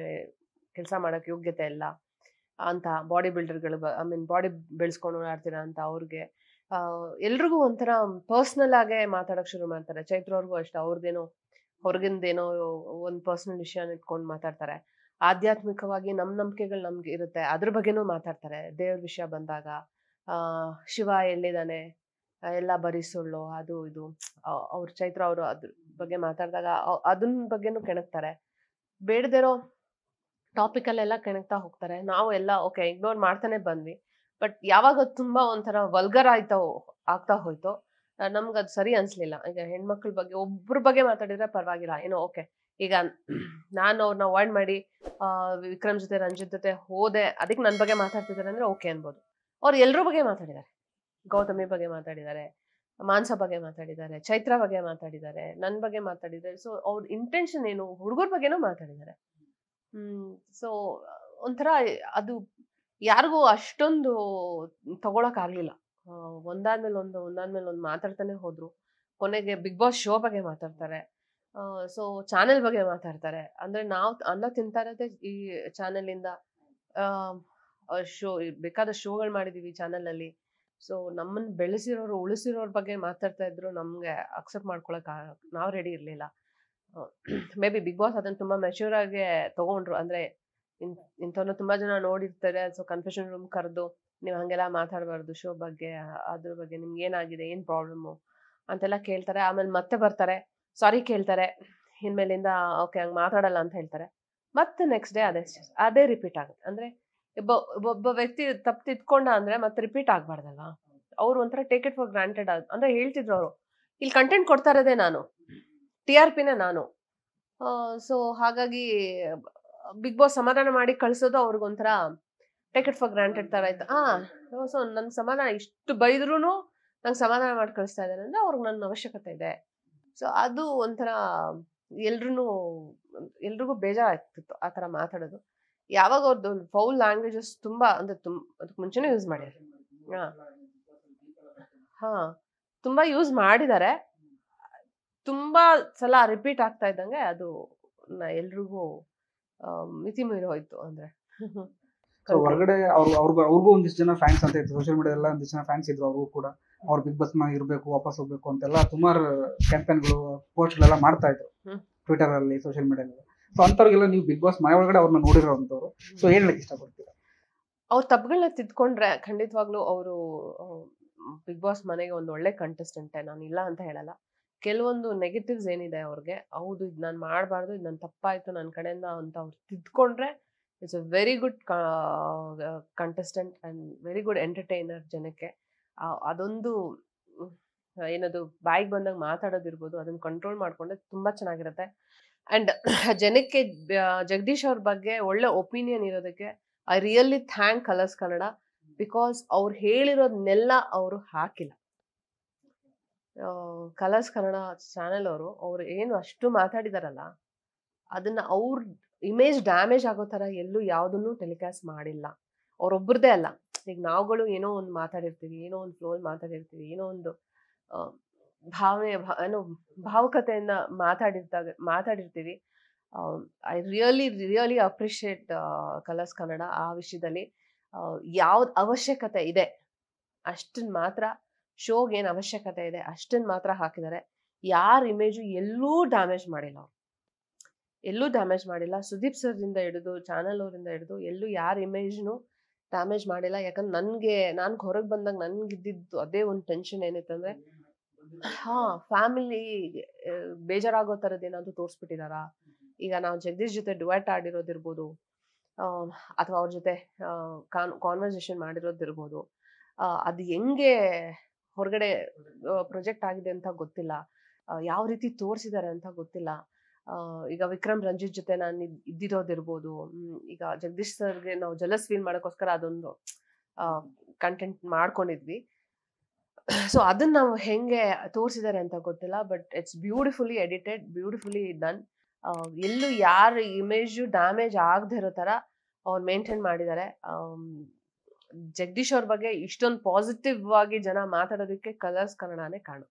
ಕೆಲಸ ಮಾಡೋಕ್ಕೆ ಯೋಗ್ಯತೆ ಇಲ್ಲ ಅಂತ ಬಾಡಿ ಬಿಲ್ಡರ್ಗಳು ಐ ಮೀನ್ ಬಾಡಿ ಬೆಳೆಸ್ಕೊಂಡು ಓಡಾಡ್ತೀರಾ ಅಂತ ಅವ್ರಿಗೆ ಎಲ್ರಿಗೂ ಒಂಥರ ಪರ್ಸ್ನಲ್ ಆಗೇ ಮಾತಾಡೋಕ್ಕೆ ಶುರು ಮಾಡ್ತಾರೆ. ಚೈತ್ರವ್ರಿಗೂ ಅಷ್ಟೇ ಅವ್ರದ್ದೇನೋ ಹೊರಗಿಂದೇನೋ ಒಂದು ಪರ್ಸನಲ್ ವಿಷಯನ ಇಟ್ಕೊಂಡು ಮಾತಾಡ್ತಾರೆ. ಆಧ್ಯಾತ್ಮಿಕವಾಗಿ ನಮ್ಮ ನಂಬಿಕೆಗಳು ನಮ್ಗೆ ಇರುತ್ತೆ. ಅದ್ರ ಬಗ್ಗೆನೂ ಮಾತಾಡ್ತಾರೆ. ದೇವ್ರ ವಿಷಯ ಬಂದಾಗ ಶಿವ ಎಲ್ಲಿದ್ದಾನೆ ಎಲ್ಲ ಬರೀ ಸುಳ್ಳು, ಅದು ಇದು. ಅವ್ರ ಚೈತ್ರ ಅವರು ಅದ್ರ ಬಗ್ಗೆ ಮಾತಾಡಿದಾಗ ಅದನ್ನ ಬಗ್ಗೆನೂ ಕೆಣಕ್ತಾರೆ. ಬೇಡದಿರೋ ಟಾಪಿಕಲ್ಲೆಲ್ಲ ಕೆಣಕ್ತಾ ಹೋಗ್ತಾರೆ. ನಾವು ಎಲ್ಲ ಓಕೆ ಇಗ್ನೋರ್ ಮಾಡ್ತಾನೆ ಬಂದ್ವಿ. ಬಟ್ ಯಾವಾಗ ತುಂಬಾ ಒಂಥರ ವಲ್ಗರ್ ಆಯ್ತಾ, ಆಗ್ತಾ ಹೋಯ್ತು ನಮ್ಗೆ ಅದು ಸರಿ ಅನ್ಸ್ಲಿಲ್ಲ. ಈಗ ಹೆಣ್ಮಕ್ಳ ಬಗ್ಗೆ, ಒಬ್ರ ಬಗ್ಗೆ ಮಾತಾಡಿದ್ರೆ ಪರವಾಗಿಲ್ಲ. ಏನೋ ಓಕೆ. ಈಗ ನಾನು ಅವ್ರನ್ನ ಅವಾಯ್ಡ್ ಮಾಡಿ ವಿಕ್ರಮ್ ಜೊತೆ, ರಂಜಿತ್ ಜೊತೆ ಹೋದೆ. ಅದಕ್ಕೆ ನನ್ನ ಬಗ್ಗೆ ಮಾತಾಡ್ತಿದ್ದಾರೆ ಅಂದ್ರೆ ಓಕೆ ಅನ್ಬೋದು. ಅವ್ರು ಎಲ್ರ ಬಗ್ಗೆ ಮಾತಾಡಿದ್ದಾರೆ. ಗೌತಮಿ ಬಗ್ಗೆ ಮಾತಾಡಿದ್ದಾರೆ. ಮಾನ್ಸ ಬಗ್ಗೆ ಮಾತಾಡಿದ್ದಾರೆ. ಚೈತ್ರ ಬಗ್ಗೆ ಮಾತಾಡಿದ್ದಾರೆ. ನನ್ನ ಬಗ್ಗೆ ಮಾತಾಡಿದ್ದಾರೆ. ಸೊ, ಅವ್ರ ಇಂಟೆನ್ಷನ್ ಏನು? ಹುಡುಗರ ಬಗ್ಗೆನೂ ಮಾತಾಡಿದ್ದಾರೆ. ಹ್ಮ್, ಸೊ, ಒಂಥರ ಅದು ಯಾರಿಗೂ ಅಷ್ಟೊಂದು ತಗೊಳಕ್ ಆಗ್ಲಿಲ್ಲ. ಒಂದಾದ್ಮೇಲೆ ಒಂದು ಒಂದಾದ್ಮೇಲೆ ಒಂದು ಮಾತಾಡ್ತಾನೆ ಹೋದ್ರು. ಕೊನೆಗೆ ಬಿಗ್ ಬಾಸ್ ಶೋ ಬಗ್ಗೆ ಮಾತಾಡ್ತಾರೆ. ಸೊ ಚಾನೆಲ್ ಬಗ್ಗೆ ಮಾತಾಡ್ತಾರೆ. ಅಂದ್ರೆ ನಾವು ಅನ್ನ ತಿಂತಾ ಈ ಚಾನೆಲ್ ಇಂದ. ಶೋ ಬೇಕಾದ ಶೋಗಳು ಮಾಡಿದೀವಿ ಚಾನೆಲ್ ಅಲ್ಲಿ. ಸೊ ನಮ್ಮನ್ನ ಬೆಳೆಸಿರೋರು, ಉಳಿಸಿರೋರ್ ಬಗ್ಗೆ ಮಾತಾಡ್ತಾ ಇದ್ರು ನಮ್ಗೆ ಅಕ್ಸೆಪ್ಟ್ ಮಾಡ್ಕೊಳಕ್ ನಾವು ರೆಡಿ ಇರ್ಲಿಲ್ಲ. ಮೇ ಬಿ ಬಿಗ್ ಬಾಸ್ ಅದನ್ನ ತುಂಬಾ ಮೆಚೂರ್ ಆಗಿ ತಗೊಂಡ್ರು. ಅಂದ್ರೆ ಇಂಥವ್ರನ್ನ ತುಂಬಾ ಜನ ನೋಡಿರ್ತಾರೆ. ಸೊ ಕನ್ಫೆಷನ್ ರೂಮ್ ಕರೆದು ನೀವು ಹಂಗೆಲ್ಲ ಮಾತಾಡಬಾರ್ದು ಶೋ ಬಗ್ಗೆ ಅದ್ರ ಬಗ್ಗೆ ನಿಮ್ಗೆ ಏನಾಗಿದೆ, ಏನು ಪ್ರಾಬ್ಲಮ್ಮು ಅಂತೆಲ್ಲ ಕೇಳ್ತಾರೆ. ಆಮೇಲೆ ಮತ್ತೆ ಬರ್ತಾರೆ. ಸಾರಿ ಕೇಳ್ತಾರೆ. ಇನ್ಮೇಲಿಂದ, ಓಕೆ, ಹಂಗೆ ಮಾತಾಡಲ್ಲ ಅಂತ ಹೇಳ್ತಾರೆ. ಮತ್ತೆ ನೆಕ್ಸ್ಟ್ ಡೇ ಅದೇ ಅದೇ ರಿಪೀಟ್ ಆಗುತ್ತೆ. ಅಂದ್ರೆ ಒಬ್ಬ ಒಬ್ಬ ವ್ಯಕ್ತಿ ತಪ್ಪು ತಿದ್ಕೊಂಡ ಅಂದ್ರೆ ಮತ್ತೆ ರಿಪೀಟ್ ಆಗಬಾರ್ದಲ್ವಾ? ಅವ್ರು ಒಂಥರ ಟೇಕ್ ಇಟ್ ಫಾರ್ ಗ್ರಾಂಟೆಡ್ ಅಂದ್ರೆ ಹೇಳ್ತಿದ್ರು ಅವರು, ಇಲ್ಲಿ ಕಂಟೆಂಟ್ ಕೊಡ್ತಾ ಇರೋದೇ ನಾನು. ಟಿ ಆರ್ ಪಿನೇ ನಾನು. ಸೊ ಹಾಗಾಗಿ, ಬಿಗ್ ಬಾಸ್ ಸಮಾಧಾನ ಮಾಡಿ ಕಳಿಸೋದು ಅವ್ರಿಗೊಂಥರ ಟೇಕ್ ಇಟ್ ಫಾರ್ ಗ್ರಾಂಟೆಡ್ ತರ ಆಯ್ತು. ಆ ಸೊ ನನ್ ಸಮಾಧಾನ, ಇಷ್ಟು ಬೈದ್ರು ನಂಗೆ ಸಮಾಧಾನ ಮಾಡಿ ಕಳಿಸ್ತಾ ಇದ್ದಾರೆ ಅಂದ್ರೆ ಅವ್ರಿಗೆ ನನ್ನ ಅವಶ್ಯಕತೆ ಇದೆ. ಸೊ ಅದು ಒಂಥರ ಎಲ್ರೂ ಎಲ್ರಿಗೂ ಬೇಜಾರಾಗ್ತಿತ್ತು ಆ ಥರ ಮಾತಾಡೋದು. ಯಾವಾಗ ಅವ್ರದ್ದು ಫೌಲ್ ಲ್ಯಾಂಗ್ವೇಜಸ್ ತುಂಬಾ ಅಂದ್ರೆ ತುಂಬ ಅದಕ್ಕೆ ಮುಂಚೆನೇ ಯೂಸ್ ಮಾಡಿದ್ರು. ಹಾ. ಹಾ, ತುಂಬಾ ಯೂಸ್ ಮಾಡಿದ್ದಾರೆ. ತುಂಬಾ ಸಲ ರಿಪೀಟ್ ಆಗ್ತಾ ಇದ್ದಂಗೆ ಅದು ಎಲ್ರಿಗೂ ಮಿತಿ ಮೀರಿ ಹೋಯ್ತು ಅಂದ್ರೆ. ಹೊರಗಡೆ ಅವ್ರು ಅವ್ರಿಗೂ ಅವ್ರಿಗೂ ಒಂದಿಷ್ಟು ಜನ ಫ್ಯಾನ್ಸ್ ಅಂತ ಇತ್ತು. ಸೋಷಿಯಲ್ ಮೀಡಿಯಾದಲ್ಲ ಒಂದಿಷ್ಟು ಜನ ಫ್ಯಾನ್ಸ್ ಇದ್ರು ಅವ್ರಿಗೂ ಕೂಡ. ಅವ್ರು ಬಿಗ್ ಬಾಸ್ ಮ ಇರಬೇಕು ವಾಪಸ್ ಹೋಗ್ಬೇಕು ಅಂತೆಲ್ಲ ಸುಮಾರು ಕ್ಯಾಂಪೇನ್ಗಳು ಪೋಸ್ಟ್ಗಳೆಲ್ಲ ಮಾಡ್ತಾ ಇದ್ರು. ಟ್ವಿಟರ್ ಅಲ್ಲಿ ಸೋಷಿಯಲ್ ಮೀಡಿಯಾದಲ್ಲಿ ಸೊ ಅಂಥವ್ರಿಗೆಲ್ಲ ನೀವು ಬಿಗ್ ಬಾಸ್ ಮನೆ ಒಳಗಡೆ ಅವ್ರನ್ನ ನೋಡಿರೋಂಥವ್ರು. ಸೊ ಏನ್ ಹೇಳಕ್ ಇಷ್ಟಪಡ್ತೀರಾ? ಅವ್ರ ತಪ್ಪುಗಳನ್ನ ತಿದ್ಕೊಂಡ್ರೆ ಖಂಡಿತವಾಗ್ಲೂ ಅವರು ಬಿಗ್ ಬಾಸ್ ಮನೆಗೆ ಒಂದು ಒಳ್ಳೆ ಕಂಟೆಸ್ಟೆಂಟೆ ನಾನು ಇಲ್ಲ ಅಂತ ಹೇಳಲ್ಲ. ಕೆಲವೊಂದು ನೆಗೆಟಿವ್ಸ್ ಏನಿದೆ ಅವ್ರಿಗೆ ಹೌದು ಇದು ನಾನು ಮಾಡಬಾರ್ದು ಇದು ನನ್ನ ತಪ್ಪಾಯ್ತು ನನ್ನ ಕಡೆಯಿಂದ ಅಂತ ಅವ್ರು ತಿದ್ಕೊಂಡ್ರೆ it's a very good contestant and very good entertainer ಜನಕ್ಕೆ. ಅದೊಂದು ಏನದು, ಬಾಯಿಗೆ ಬಂದಾಗ ಮಾತಾಡೋದಿರ್ಬೋದು, ಅದನ್ನ ಕಂಟ್ರೋಲ್ ಮಾಡಿಕೊಂಡ್ರೆ ತುಂಬ ಚೆನ್ನಾಗಿರುತ್ತೆ. ಆ್ಯಂಡ್ ಜನಕ್ಕೆ ಜಗದೀಶ್ ಅವ್ರ ಬಗ್ಗೆ ಒಳ್ಳೆ ಒಪಿನಿಯನ್ ಇರೋದಕ್ಕೆ I really thank Colors Kannada because ಅವ್ರು ಹೇಳಿರೋದನ್ನೆಲ್ಲ ಅವರು ಹಾಕಿಲ್ಲ. ಕಲರ್ಸ್ ಕನ್ನಡ ಚಾನೆಲ್ ಅವರು, ಅವ್ರು ಏನು ಅಷ್ಟು ಮಾತಾಡಿದಾರಲ್ಲ, ಅದನ್ನ ಅವ್ರ ಇಮೇಜ್ ಡ್ಯಾಮೇಜ್ ಆಗೋ ತರ ಎಲ್ಲೂ ಯಾವುದನ್ನು ಟೆಲಿಕಾಸ್ಟ್ ಮಾಡಿಲ್ಲ. ಅವ್ರೊಬ್ಬರದೇ ಅಲ್ಲ. ಈಗ ನಾವುಗಳು ಏನೋ ಒಂದು ಮಾತಾಡಿರ್ತೀವಿ, ಏನೋ ಒಂದು ಫ್ಲೋಲ್ ಮಾತಾಡಿರ್ತೀವಿ, ಏನೋ ಒಂದು ಭಾವನೆ ಏನು ಭಾವುಕತೆಯನ್ನು ಮಾತಾಡಿರ್ದಾಗ ಮಾತಾಡಿರ್ತೀವಿ. I really really appreciate Colors Kannada ಆ ವಿಷಯದಲ್ಲಿ. ಯಾವ್ದು ಅವಶ್ಯಕತೆ ಇದೆ ಅಷ್ಟನ್ನು ಮಾತ್ರ ಶೋಗೆ ಏನು ಅವಶ್ಯಕತೆ ಇದೆ ಅಷ್ಟನ್ನು ಮಾತ್ರ ಹಾಕಿದ್ದಾರೆ. ಯಾರ ಇಮೇಜು ಎಲ್ಲೂ ಡ್ಯಾಮೇಜ್ ಮಾಡಿಲ್ಲ ಅವ್ರು. ಎಲ್ಲೂ ಡ್ಯಾಮೇಜ್ ಮಾಡಿಲ್ಲ. ಸುದೀಪ್ ಸರ್ದಿಂದ ಹಿಡಿದು, ಚಾನಲ್ ಅವರಿಂದ ಹಿಡಿದು, ಎಲ್ಲೂ ಯಾರ ಇಮೇಜ್ನು ಡ್ಯಾಮೇಜ್ ಮಾಡಿಲ್ಲ. ಯಾಕಂದ್ರೆ ನನಗೆ, ನಾನು ಹೊರಗೆ ಬಂದಾಗ ನನ್ಗಿದ್ದಿದ್ದು ಅದೇ ಒಂದು ಟೆನ್ಷನ್ ಏನಿತ್ತಂದ್ರೆ ಹಾ ಫ್ಯಾಮಿಲಿ ಬೇಜಾರಾಗೋ ಥರದ್ದು ಏನಾದ್ರು ತೋರಿಸ್ಬಿಟ್ಟಿದಾರಾ? ಈಗ ನಾವು ಜಗದೀಶ್ ಜೊತೆ ಡುವೆಟ್ ಆಡಿರೋದಿರ್ಬೋದು ಅಥವಾ ಅವ್ರ ಜೊತೆ ಕಾನ್ ಕಾನ್ವರ್ಸೇಷನ್ ಮಾಡಿರೋದಿರ್ಬೋದು. ಅದು ಹೆಂಗೆ ಹೊರಗಡೆ ಪ್ರೊಜೆಕ್ಟ್ ಆಗಿದೆ ಅಂತ ಗೊತ್ತಿಲ್ಲ. ಯಾವ ರೀತಿ ತೋರಿಸಿದ್ದಾರೆ ಅಂತ ಗೊತ್ತಿಲ್ಲ. ಈಗ ವಿಕ್ರಮ್ ರಂಜಿತ್ ಜೊತೆ ನಾನು ಇದ್ದಿರೋದಿರ್ಬೋದು. ಈಗ ಜಗದೀಶ್ ಸರ್ಗೆ ನಾವು ಜಲಸ್ ಫೀಲ್ ಮಾಡೋಕ್ಕೋಸ್ಕರ ಅದೊಂದು ಕಂಟೆಂಟ್ ಮಾಡ್ಕೊಂಡಿದ್ವಿ. ಸೊ ಅದನ್ನ ನಾವು ಹೆಂಗೆ ತೋರಿಸಿದ್ದಾರೆ ಅಂತ ಗೊತ್ತಿಲ್ಲ but it's beautifully edited beautifully done ಎಲ್ಲೂ ಯಾರ ಇಮೇಜು ಡ್ಯಾಮೇಜ್ ಆಗದೆ ಇರೋ ಥರ ಅವ್ರು ಮೇಂಟೈನ್ ಮಾಡಿದ್ದಾರೆ ಜಗದೀಶ್ ಅವ್ರ ಬಗ್ಗೆ ಇಷ್ಟೊಂದು ಪಾಸಿಟಿವ್ ಆಗಿ ಜನ ಮಾತಾಡೋದಕ್ಕೆ ಕಲರ್ಸ್ ಕನ್ನಡನೇ ಕಾರಣ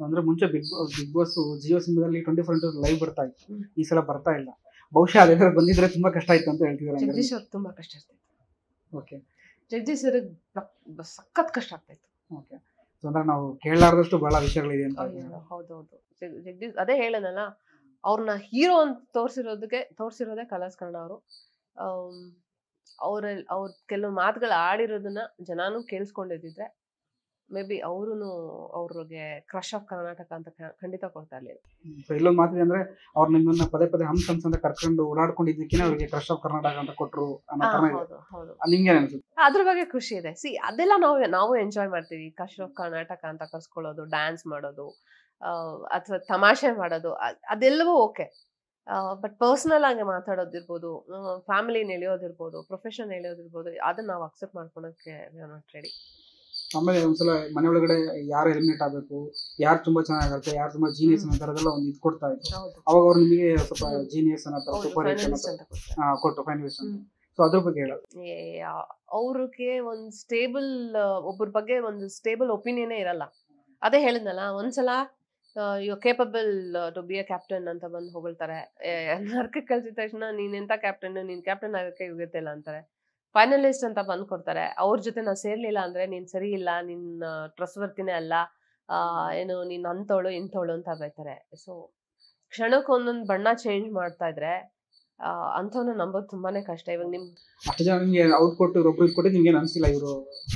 ಅಂದ್ರೆ ಮುಂಚೆ ಬಿಗ್ ಬಿಗ್ ಬಾಸ್ ಜಿಯೋ ಸಿನಿಮಾದಲ್ಲಿ ಟ್ವೆಂಟಿ ಫೋರ್ ಇಂಟು ಲೈವ್ ಬರ್ತಾ ಇತ್ತು. ಈ ಸಲ ಬರ್ತಾ ಇಲ್ಲ. ಬಹುಶಃ ಅದೇನಾದ್ರು ಬಂದಿದ್ರೆ ತುಂಬಾ ಕಷ್ಟ ಆಯ್ತು ಅಂತ ಹೇಳ್ತಿದ್ದಾರೆ ಜಗದೀಶ್ ಅವ್ರಿಗೆ ತುಂಬಾ ಕಷ್ಟ ಇರ್ತಿತ್ತು ಓಕೆ. ಜಗದೀಶ್ ಅವ್ರಿಗೆ ಸಖತ್ ಕಷ್ಟ ಆಗ್ತಾಯಿತ್ತು ಓಕೆ. ಅಂದ್ರೆ ನಾವು ಕೇಳಲಾರ್ದಷ್ಟು ಬಹಳ ವಿಷಯಗಳಿದೆ ಅಂತ ಹೌದೌದು. ಜಗ್- ಜಗದೀಶ್ ಅದೇ ಹೇಳನಲ್ಲ ಅವ್ರನ್ನ ಹೀರೋ ಅಂತ ತೋರಿಸಿರೋದಕ್ಕೆ ತೋರಿಸಿರೋದೇ ಕಲರ್ಸ್ ಕನ್ನಡ ಅವರು. ಅವ್ರ ಅವ್ರ ಕೆಲವು ಮಾತುಗಳು ಆಡಿರೋದನ್ನ ಜನಾನು ಕೇಳಿಸ್ಕೊಂಡಿದ್ದಿದ್ರೆ ಮೇ ಬಿ ಅವರು ಅವ್ರಿಗೆ ಕ್ರಶ್ ಆಫ್ ಕರ್ನಾಟಕ ಅಂತ ಖಂಡಿತ ಕೊಡ್ತಾ ಇರ್ಲಿಲ್ಲ ಇಲ್ಲೊಂದು ಮಾತಿದೆ ಅಂದ್ರೆ ಅವ್ರು ನಿಮ್ಮನ್ನ ಪದೇ ಪದೇ ಹಂಸ ಹಂಸ ಅಂತ ಕರ್ಕೊಂಡು ಓಡಾಡ್ಕೊಂಡಿದ್ದಕ್ಕೆ ಅವ್ರಿಗೆ ಕ್ರಶ್ ಆಫ್ ಕರ್ನಾಟಕ ಅಂತ ನಿಮ್ಗೆ ಅನ್ಸುತ್ತೆ? ಅದ್ರ ಬಗ್ಗೆ ಖುಷಿ ಇದೆ. ಸಿ ಅದೆಲ್ಲ ನಾವು ನಾವು ಎಂಜಾಯ್ ಮಾಡ್ತೀವಿ. ಕ್ರಶ್ ಆಫ್ ಕರ್ನಾಟಕ ಅಂತ ಕರ್ಸ್ಕೊಳ್ಳೋದು ಡ್ಯಾನ್ಸ್ ಮಾಡೋದು ಅಥವಾ ತಮಾಷೆ ಮಾಡೋದು ಅದೆಲ್ಲವೂ ಓಕೆ. ಬಟ್ ಪರ್ಸನಲ್ ಆಗಿ ಮಾತಾಡೋದಿರ್ಬೋದು ಫ್ಯಾಮಿಲಿನ ಎಳೆಯೋದಿರ್ಬೋದು ಪ್ರೊಫೆಷನ್ ಎಳೆಯೋದಿರ್ಬೋದು ಅದನ್ನ ನಾವು ಅಕ್ಸೆಪ್ಟ್ ಮಾಡ್ಕೊಳಕ್ಕೆ ನಾಟ್ ರೆಡಿ ಆಮೇಲೆ ಒಂದ್ಸಲ ಮನೆ ಒಳಗಡೆ ಯಾರು ಎಲಿಮಿನೇಟ್ ಆಗಬೇಕು ಯಾರು ತುಂಬಾ ಚೆನ್ನಾಗಿರುತ್ತೆ ಯಾರು ತುಂಬಾ ಜೀನಿಯಸ್ ಅನ್ನೋ ತರದೆಲ್ಲ ಒಂದು ಇದು ಕೊಡ್ತಾ ಇದ್ರು. ಅವಾಗ ಅವ್ರು ನಿಮಗೆ ಸ್ವಲ್ಪ ಜೀನಿಯಸ್ ಅನ್ನೋ ತರ ಸೂಪರ್ ಕೊಟ್ಟು ಫೈನಲಿಸ್ಟ್ ಅಂತ. ಸೊ ಅದ್ರ ಬಗ್ಗೆ ಹೇಳ. ಅವ್ರಿಗೆ ಒಂದು ಸ್ಟೇಬಲ್ ಒಬ್ಬರ ಬಗ್ಗೆ ಒಂದು ಸ್ಟೇಬಲ್ ಒಪಿನಿಯನ್ ಇರಲ್ಲ. ಅದೇ ಹೇಳಿದ್ನಲ್ಲ ಒಂದ್ಸಲ you capable to be a captain ಅಂತ ಬಂದು ಹೊಗಳ್ತಾರೆ. ನರ್ಕಕ್ಕೆ ಕಲ್ಸಿದ ತಕ್ಷಣ ನೀನ್ ಎಂತ ಕ್ಯಾಪ್ಟನ್ ನೀನ್ ಕ್ಯಾಪ್ಟನ್ ಆಗಕ್ಕೆ ಯೋಗ್ಯತೆ ಇಲ್ಲ ಅಂತಾರೆ. ಫೈನಲಿಸ್ಟ್ ಅಂತ ಬಂದು ಕೊಡ್ತಾರೆ ಅವ್ರ ಜೊತೆ ನಾವು ಸೇರ್ಲಿಲ್ಲ ಅಂದ್ರೆ ನೀನ್ ಸರಿ ಇಲ್ಲ ನಿನ್ ಟ್ರಸ್ಟ್ ವರ್ತಿನೇ ಅಲ್ಲ ಏನು ನೀನ್ ಅಂತವಳು ಇಂಥವಳು ಅಂತ ಬೈತಾರೆ. ಸೊ ಕ್ಷಣಕ್ಕೆ ಒಂದೊಂದು ಬಣ್ಣ ಚೇಂಜ್ ಮಾಡ್ತಾ ಇದ್ರೆ ಅಂಥವ್ನ ನಂಬೋದು ತುಂಬಾನೇ ಕಷ್ಟ. ಇವಾಗ ನಿಮ್ ಔಟ್ ಕೊಟ್ಟು ನಿಮ್ಗೆ ಅನ್ಸಿಲ್ಲ ಇವರು?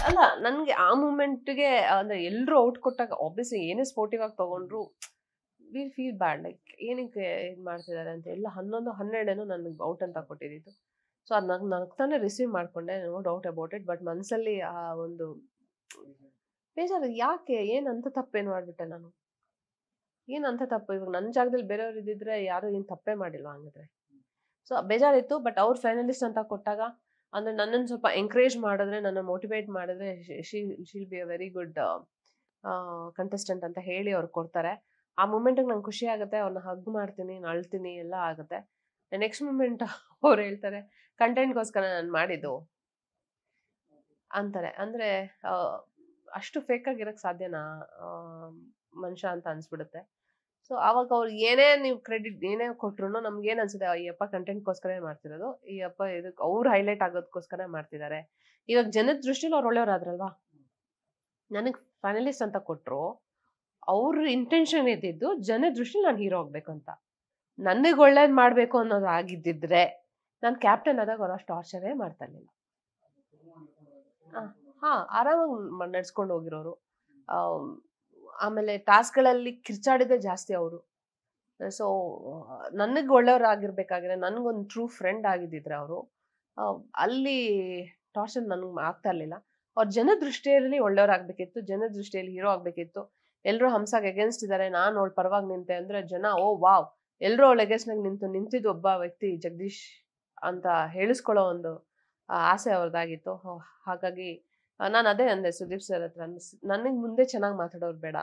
ಅಲ್ಲ ನನ್ಗೆ ಆ ಮೂಮೆಂಟ್ಗೆ ಅಂದ್ರೆ ಎಲ್ಲರೂ ಔಟ್ ಕೊಟ್ಟಾಗ ಆಬ್ವಿಯಸ್ಲಿ ಏನೇ ಸ್ಪೋರ್ಟಿವ್ ಆಗಿ ತಗೊಂಡ್ರು ವಿ ಫೀಲ್ ಬ್ಯಾಡ್ ಲೈಕ್ ಏನಕ್ಕೆ ಇದು ಮಾಡ್ತಿದ್ದಾರೆ ಅಂತ. ಎಲ್ಲ ಹನ್ನೊಂದು ಹನ್ನೆರಡೇನೋ ನನಗೆ ಔಟ್ ಅಂತ ಕೊಟ್ಟಿದ್ದು. ಸೊ ಅದು ನಂಗೆ ತಾನೇ ರಿಸೀವ್ ಮಾಡಿಕೊಂಡೆ no doubt about it but ಮನಸ್ಸಲ್ಲಿ ಆ ಒಂದು ಬೇಜಾರು, ಯಾಕೆ ಏನಂತ ತಪ್ಪೇನು ಮಾಡಿಬಿಟ್ಟೆ ನಾನು? ಏನಂತ ತಪ್ಪು? ಇವಾಗ ನನ್ನ ಜಾಗದಲ್ಲಿ ಬೇರೆಯವ್ರು ಇದ್ದಿದ್ರೆ ಯಾರು ಏನು ತಪ್ಪೇ ಮಾಡಿಲ್ವಾ ಹಂಗಿದ್ರೆ? ಸೊ ಬೇಜಾರಿತ್ತು ಬಟ್ ಅವ್ರು ಫೈನಲಿಸ್ಟ್ ಅಂತ ಕೊಟ್ಟಾಗ, ಅಂದ್ರೆ ನನ್ನನ್ನು ಸ್ವಲ್ಪ ಎಂಕರೇಜ್ ಮಾಡಿದ್ರೆ, ನನ್ನ ಮೋಟಿವೇಟ್ ಮಾಡಿದ್ರೆ she'll be a very good contestant ಅಂತ ಹೇಳಿ ಅವ್ರು ಕೊಡ್ತಾರೆ. ಆ ಮೂಮೆಂಟಿಗೆ ನಂಗೆ ಖುಷಿ ಆಗುತ್ತೆ ಅವ್ರನ್ನ ಹಗ್ ಮಾಡ್ತೀನಿ ಅಳ್ತೀನಿ ಎಲ್ಲ ಆಗುತ್ತೆ. ನೆಕ್ಸ್ಟ್ ಮೂಮೆಂಟ್ ಅವ್ರು ಹೇಳ್ತಾರೆ ಕಂಟೆಂಟ್ಗೋಸ್ಕರ ನಾನು ಮಾಡಿದ್ದು. ಅಂತಾರೆ. ಅಂದರೆ ಅಷ್ಟು ಫೇಕ್ ಆಗಿರೋಕೆ ಸಾಧ್ಯನಾ? ಮನುಷ್ಯ ಅಂತ ಅನಿಸ್ಬಿಡುತ್ತೆ. ಸೊ ಅವಾಗ ಅವ್ರು ಏನೇ ನೀವು ಕ್ರೆಡಿಟ್ ಏನೇ ಕೊಟ್ರು ನಮ್ಗೆ ಏನು ಅನ್ಸುತ್ತೆ ಈ ಅಪ್ಪ ಕಂಟೆಂಟ್ಗೋಸ್ಕರ ಮಾಡ್ತಿರೋದು, ಈ ಅಪ್ಪ ಇದಕ್ಕೆ ಅವ್ರು ಹೈಲೈಟ್ ಆಗೋದಕ್ಕೋಸ್ಕರ ಮಾಡ್ತಿದ್ದಾರೆ ಇವಾಗ ಜನದ ದೃಷ್ಟಿಲಿ ಅವ್ರು ಒಳ್ಳೆಯವ್ರಾದ್ರಲ್ವಾ? ನನಗೆ ಫೈನಲಿಸ್ಟ್ ಅಂತ ಕೊಟ್ಟರು ಅವ್ರ ಇಂಟೆನ್ಷನ್ ಇದ್ದಿದ್ದು ಜನ ದೃಷ್ಟಿಲಿ ನಾನು ಹೀರೋ ಆಗ್ಬೇಕು ಅಂತ ನನಗೆ ಒಳ್ಳೇದು ಮಾಡಬೇಕು ಅನ್ನೋದು ಆಗಿದ್ದಿದ್ರೆ ನಾನು ಕ್ಯಾಪ್ಟನ್ ಆದಾಗ ಅವ್ರು ಟಾರ್ಚರೇ ಮಾಡ್ತಾ ಹಾಂ ಹಾ ಆರಾಮಾಗಿ ನಡ್ಸ್ಕೊಂಡು ಹೋಗಿರೋರು. ಆಮ್, ಆಮೇಲೆ ಟಾಸ್ಕ್ಗಳಲ್ಲಿ ಕಿರ್ಚಾಡಿದೆ ಜಾಸ್ತಿ ಅವರು. ಸೊ ನನಗೆ ಒಳ್ಳೆಯವ್ರು ಆಗಿರ್ಬೇಕಾಗಿದ್ರೆ ನನಗೊಂದು ಟ್ರೂ ಫ್ರೆಂಡ್ ಆಗಿದ್ದಿದ್ರೆ ಅವರು. ಅಲ್ಲಿ ಟಾರ್ಚರ್ ನನಗೆ ಆಗ್ತಾ ಇರಲಿಲ್ಲ. ಅವ್ರ ಜನ ದೃಷ್ಟಿಯಲ್ಲಿ ಒಳ್ಳೆಯವ್ರು ಆಗ್ಬೇಕಿತ್ತು ಜನ ದೃಷ್ಟಿಯಲ್ಲಿ ಹೀರೋ ಆಗಬೇಕಿತ್ತು. ಎಲ್ಲರೂ ಹಂಸಾಗ್ ಎಗೇನ್ಸ್ಟ್ ಇದ್ದಾರೆ ನಾನು ಅವಳು ಪರವಾಗಿ ನಿಂತೆ ಅಂದರೆ ಜನ ಓ ವಾವ್ ಎಲ್ಲರೂ ಅವಳ ಎಗೇನ್ಸ್ನಾಗ ನಿಂತು ನಿಂತಿದ್ದು ಒಬ್ಬ ವ್ಯಕ್ತಿ ಜಗದೀಶ್ ಅಂತ ಹೇಳಿಸ್ಕೊಳ್ಳೋ ಒಂದು ಆಸೆ ಅವ್ರದ್ದಾಗಿತ್ತು ಹಾಗಾಗಿ ನಾನು ಅದೇ ಅಂದೆ ಸುದೀಪ್ ಸರ್ ಹತ್ರ. ನನಗೆ ಮುಂದೆ ಚೆನ್ನಾಗಿ ಮಾತಾಡೋರು ಬೇಡ.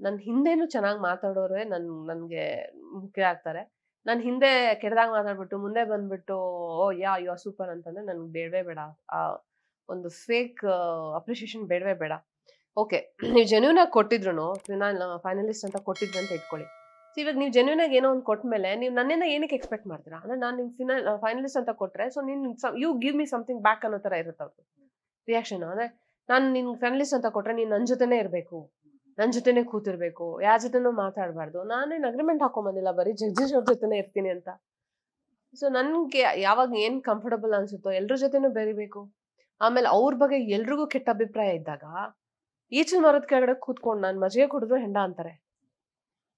ನನ್ನ ಹಿಂದೆನೂ ಚೆನ್ನಾಗಿ ಮಾತಾಡೋರೇ ನನ್, ನನಗೆ ಮುಖ್ಯ ಆಗ್ತಾರೆ. ನಾನು ಹಿಂದೆ ಕೆಟ್ಟದಾಗ ಮಾತಾಡ್ಬಿಟ್ಟು, ಮುಂದೆ ಬಂದ್ಬಿಟ್ಟು, oh, yeah, you are super ಅಂತಂದ್ರೆ ನನ್ಗೆ ಬೇಡವೇ ಬೇಡ. ಆ, ಒಂದು ಫೇಕ್ ಅಪ್ರಿಷಿಯೇಷನ್ ಬೇಡವೇ ಬೇಡ. ಓಕೆ, ನೀವು ಜೆನ್ಯೂನ್ ಆಗಿ ಕೊಟ್ಟಿದ್ರು ನಾನು ಫೈನಲಿಸ್ಟ್ ಅಂತ ಕೊಟ್ಟಿದ್ರು ಅಂತ ಇಟ್ಕೊಳ್ಳಿ. So, ಇವಾಗ ನೀವು ಜೆನ್ಯೂನ್ ಆಗಿ ಏನೋ ಒಂದು ಕೊಟ್ಟಮೇಲೆ ನೀವು ನನ್ನಿಂದ ಏನಕ್ಕೆ ಎಕ್ಸ್ಪೆಕ್ಟ್ ಮಾಡ್ತೀರಾ? ಅಂದ್ರೆ ನಾನು ನಿಮ್ಗೆ ಫಿನಲ್ ಫೈನಲಿಸ್ಟ್ ಅಂತ ಕೊಟ್ಟರೆ ಸೊ ನೀನು you give me something back ಅನ್ನೋ ಥರ ಇರುತ್ತೆ ಅವ್ರದ್ದು ರಿಯಾಕ್ಷನ್ ಅಂದರೆ ನಾನು ನಿನ್ನ ಫೈನಲಿಸ್ಟ್ ಅಂತ ಕೊಟ್ಟರೆ ನೀನು ನನ್ನ ಜೊತೆನೇ ಇರಬೇಕು ನನ್ನ ಜೊತೆನೆ ಕೂತಿರ್ಬೇಕು ಯಾರ ಜೊತೆನೂ ಮಾತಾಡಬಾರ್ದು. ನಾನೇನು ಅಗ್ರಿಮೆಂಟ್ ಹಾಕೊಂಬಂದಿಲ್ಲ ಬರೀ ಜಗ್ಜೀಶ್ ಅವ್ರ ಜೊತೆನೇ ಇರ್ತೀನಿ ಅಂತ. ಸೊ ನನಗೆ ಯಾವಾಗ ಏನು ಕಂಫರ್ಟಬಲ್ ಅನ್ಸುತ್ತೋ ಎಲ್ಲರ ಜೊತೆನೂ ಬೆರಿಬೇಕು. ಆಮೇಲೆ ಅವ್ರ ಬಗ್ಗೆ ಎಲ್ರಿಗೂ ಕೆಟ್ಟ ಅಭಿಪ್ರಾಯ ಇದ್ದಾಗ ಈಚಿನ ಮರದ ಕೆಳಗಡೆ ಕೂತ್ಕೊಂಡು ನಾನು ಮಜ್ಜಿಗೆ ಕುಡಿದ್ರು ಹೆಂಡ ಅಂತಾರೆ.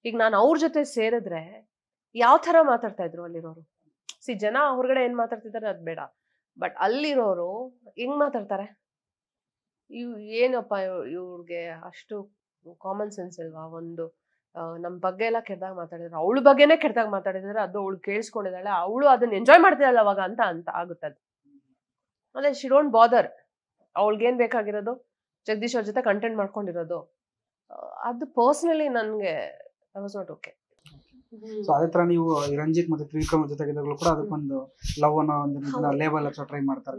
ಈಗ ನಾನು ಅವ್ರ ಜೊತೆ ಸೇರಿದ್ರೆ ಯಾವ ತರ ಮಾತಾಡ್ತಾ ಇದ್ರು ಅಲ್ಲಿರೋರು? ಸಿ ಜನ ಹೊರಗಡೆ ಏನು ಮಾತಾಡ್ತಿದ್ದಾರೆ ಅದ್ ಬೇಡ. ಬಟ್ ಅಲ್ಲಿರೋರು ಹೆಂಗ್ ಮಾತಾಡ್ತಾರೆ? ಇವ್ ಏನಪ್ಪ ಇವ್ರಿಗೆ ಅಷ್ಟು ಕಾಮನ್ ಸೆನ್ಸ್ ಇಲ್ವಾ? ಒಂದು ನಮ್ಮ ನಮ್ ಬಗ್ಗೆ ಎಲ್ಲ ಕೆಟ್ಟದಾಗ ಮಾತಾಡಿದ್ರು, ಅವಳ ಬಗ್ಗೆನೇ ಕೆಟ್ಟದಾಗ ಮಾತಾಡಿದ್ರೆ ಅದು ಅವಳು ಕೇಳಿಸ್ಕೊಂಡಿದ್ದಾಳೆ, ಅವಳು ಅದನ್ನ ಎಂಜಾಯ್ ಮಾಡ್ತಿದ್ದಾಳೆ ಅವಾಗ ಅಂತ ಅಂತ ಆಗುತ್ತೆ ಅದು ಅದೇ ಶಿ ಡೋಂಟ್ ಬಾದರ್ ಅವಳಿಗೇನ್ ಬೇಕಾಗಿರೋದು? ಜಗದೀಶ್ ಅವ್ರ ಜೊತೆ ಕಂಟೆಂಟ್ ಮಾಡ್ಕೊಂಡಿರೋದು. ಅದು ಪರ್ಸನಲಿ ನನ್ಗೆ ವಾಸ್ ನಾಟ್ ಓಕೆ ಸೊ ಅದೇ ತರ ನೀವು ರಂಜಿತ್ ಮತ್ತೆ ತ್ರಿವಿಕ್ರಮ್ ಜೊತೆಗಿದ್ದಾಗಲೂ ಕೂಡ ಅದಕ್ಕೊಂದು ಲವ್ ಅನ್ನೋ ಒಂದು ಲೇಬಲ್ ಹಚ್ಚೋ ಟ್ರೈ ಮಾಡ್ತಾರೆ.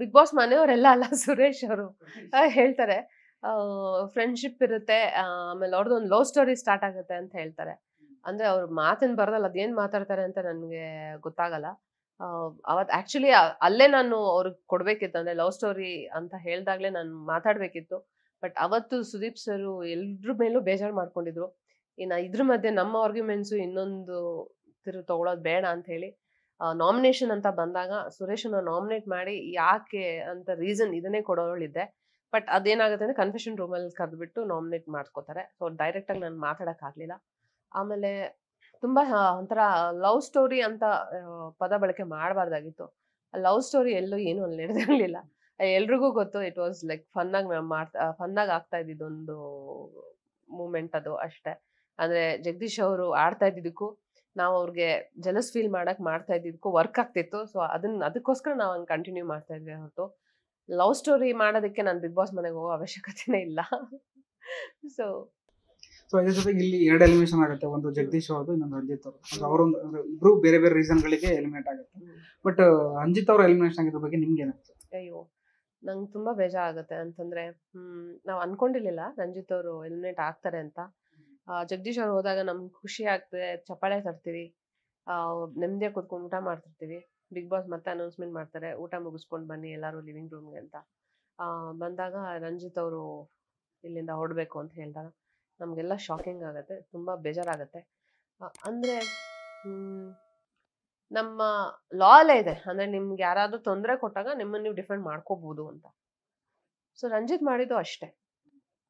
ಬಿಗ್ ಬಾಸ್ ಮನೆಯವರೆಲ್ಲ ಅಲ್ಲ ಸುರೇಶ್ ಅವರು. ಹೇಳ್ತಾರೆ. ಫ್ರೆಂಡ್ಶಿಪ್ ಇರುತ್ತೆ. ಆಮೇಲೆ ಅವ್ರದ್ದು ಒಂದು ಲವ್ ಸ್ಟೋರಿ ಸ್ಟಾರ್ಟ್ ಆಗುತ್ತೆ ಅಂತ ಹೇಳ್ತಾರೆ. ಅಂದ್ರೆ ಅವ್ರ ಮಾತಿನ ಬರದಲ್ಲ ಅದೇನ್ ಮಾತಾಡ್ತಾರೆ ಅಂತ ನನ್ಗೆ ಗೊತ್ತಾಗಲ್ಲ. ಅವತ್ ಆಕ್ಚುಲಿ ಅಲ್ಲೇ ನಾನು ಅವ್ರಿಗೆ ಕೊಡ್ಬೇಕಿತ್ತು ಅಂದ್ರೆ ಲವ್ ಸ್ಟೋರಿ ಅಂತ ಹೇಳ್ದಾಗ್ಲೇ ನಾನು ಮಾತಾಡ್ಬೇಕಿತ್ತು. ಬಟ್ ಅವತ್ತು ಸುದೀಪ್ ಸರ್ ಎಲ್ರ ಮೇಲೂ ಬೇಜಾರು ಮಾಡ್ಕೊಂಡಿದ್ರು. ಇನ್ನ ಇದ್ರ ಮಧ್ಯೆ ನಮ್ಮ ಆರ್ಗ್ಯುಮೆಂಟ್ಸ್ ಇನ್ನೊಂದು ತಿರು ತಗೊಳೋದು ಬೇಡ ಅಂತ ಹೇಳಿ ನಾಮಿನೇಷನ್ ಅಂತ ಬಂದಾಗ ಸುರೇಶನ ನಾಮಿನೇಟ್ ಮಾಡಿ ಯಾಕೆ ಅಂತ ರೀಸನ್ ಇದನ್ನೇ ಕೊಡೋಳಿದ್ದೆ ಬಟ್ ಅದೇನಾಗುತ್ತೆ ಅಂದ್ರೆ ಕನ್ಫೆಷನ್ ರೂಮಲ್ಲಿ ಕರೆದ್ಬಿಟ್ಟು ನಾಮಿನೇಟ್ ಮಾಡ್ಕೋತಾರೆ. ಸೊ ಡೈರೆಕ್ಟ್ ಆಗಿ ನಾನು ಮಾತಾಡಕ್ ಆಗ್ಲಿಲ್ಲ. ಆಮೇಲೆ ತುಂಬಾ ಒಂಥರ ಲವ್ ಸ್ಟೋರಿ ಅಂತ ಪದ ಬಳಕೆ ಮಾಡಬಾರ್ದಾಗಿತ್ತು. ಲವ್ ಸ್ಟೋರಿ ಎಲ್ಲೂ ಏನು ಅಲ್ಲಿ ನಡೆದಿರಲಿಲ್ಲ. ಎಲ್ರಿಗೂ ಗೊತ್ತು ಇಟ್ ವಾಸ್ ಲೈಕ್ ಫನ್ ಆಗಿ ಮಾಡ್ತಾ ಫನ್ ಆಗಿ ಆಗ್ತಾ ಇದ್ದಿದ್ದೊಂದು ಮೂಮೆಂಟ್ ಅದು ಅಷ್ಟೇ. ಅಂದ್ರೆ ಜಗದೀಶ್ ಅವರು ಆಡ್ತಾ ಇದ್ದಿದ್ದಕ್ಕೂ ನಾವು ಅವ್ರಿಗೆ ಜಲಸ್ ಫೀಲ್ ಮಾಡಕ್ ಮಾಡ್ತಾ ಇದ್ದಿದ್ದಕ್ಕೂ ವರ್ಕ್ ಆಗ್ತಿತ್ತು. ಸೊ ಅದನ್ನ ಅದಕ್ಕೋಸ್ಕರ ನಾವು ಹಂಗೆ ಕಂಟಿನ್ಯೂ ಮಾಡ್ತಾ ಇದ್ವಿ ಹೊರತು. ಲವ್ ಸ್ಟೋರಿ ಮಾಡೋದಕ್ಕೆ ನಾನು ಬಿಗ್ ಬಾಸ್ ಮನೆಗೆ ಹೋಗೋ ಅವಶ್ಯಕತೆನೇ ಇಲ್ಲ. ಸೊ ಸೊ ಇದ್ರ ಜೊತೆಗೆ ಇಲ್ಲಿ ಎರಡು ಎಲಿಮಿನೇಷನ್ ಆಗುತ್ತೆ. ಒಂದು ಜಗದೀಶ್ ಅವರು ಇನ್ನೊಂದು ರಂಜಿತ್ ಅವರು ಅವರೊಂದು ಇಬ್ರು ಬೇರೆ ಬೇರೆ ರೀಸನ್ಗಳಿಗೆ ಎಲಿಮಿನೇಟ್ ಆಗುತ್ತೆ. ಬಟ್ ರಂಜಿತ್ ಅವ್ರ ಎಲಿಮಿನೇಷನ್ ಆಗಿರೋ ಬಗ್ಗೆ ನಿಮ್ಗೆ ಏನಾಗ್ತದೆ ಅಯ್ಯೋ. ನಂಗೆ ತುಂಬಾ ಬೇಜಾರಾಗುತ್ತೆ ಅಂತಂದ್ರೆ ಹ್ಮ್ ನಾವ್ ಅನ್ಕೊಂಡಿರ್ಲಿಲ್ಲ ರಂಜಿತ್ ಅವರು ಎಲಿಮಿನೇಟ್ ಆಗ್ತಾರೆ ಅಂತ. ಜಗದೀಶ್ ಅವ್ರು ಹೋದಾಗ ನಮ್ಗೆ ಖುಷಿ ಆಗ್ತದೆ ಚಪ್ಪಾಳೆ ತರ್ತೀವಿ ನೆಮ್ಮದಿಯಾಗಿ ಕೂತ್ಕೊಂಡು ಊಟ ಮಾಡ್ತಿರ್ತೀವಿ ಬಿಗ್ ಬಾಸ್ ಮತ್ತೆ ಅನೌನ್ಸ್ಮೆಂಟ್ ಮಾಡ್ತಾರೆ ಊಟ ಮುಗಿಸ್ಕೊಂಡು ಬನ್ನಿ ಎಲ್ಲರೂ ಲಿವಿಂಗ್ ರೂಮ್ಗೆ ಅಂತ. ಬಂದಾಗ ರಂಜಿತ್ ಅವರು ಇಲ್ಲಿಂದ ಹೊಡಬೇಕು ಅಂತ ಹೇಳಿದಾಗ ನಮಗೆಲ್ಲ ಶಾಕಿಂಗ್ ಆಗುತ್ತೆ ತುಂಬಾ ಬೇಜಾರಾಗುತ್ತೆ. ಅಂದರೆ ನಮ್ಮ ಲಾ ಇದೆ. ಅಂದ್ರೆ ನಿಮ್ಗೆ ಯಾರಾದ್ರೂ ತೊಂದರೆ ಕೊಟ್ಟಾಗ ನಿಮ್ಮನ್ನ ನೀವು ಡಿಫೆಂಡ್ ಮಾಡ್ಕೋಬಹುದು ಅಂತ. ಸೊ ರಂಜಿತ್ ಮಾಡಿದ್ದು ಅಷ್ಟೇ.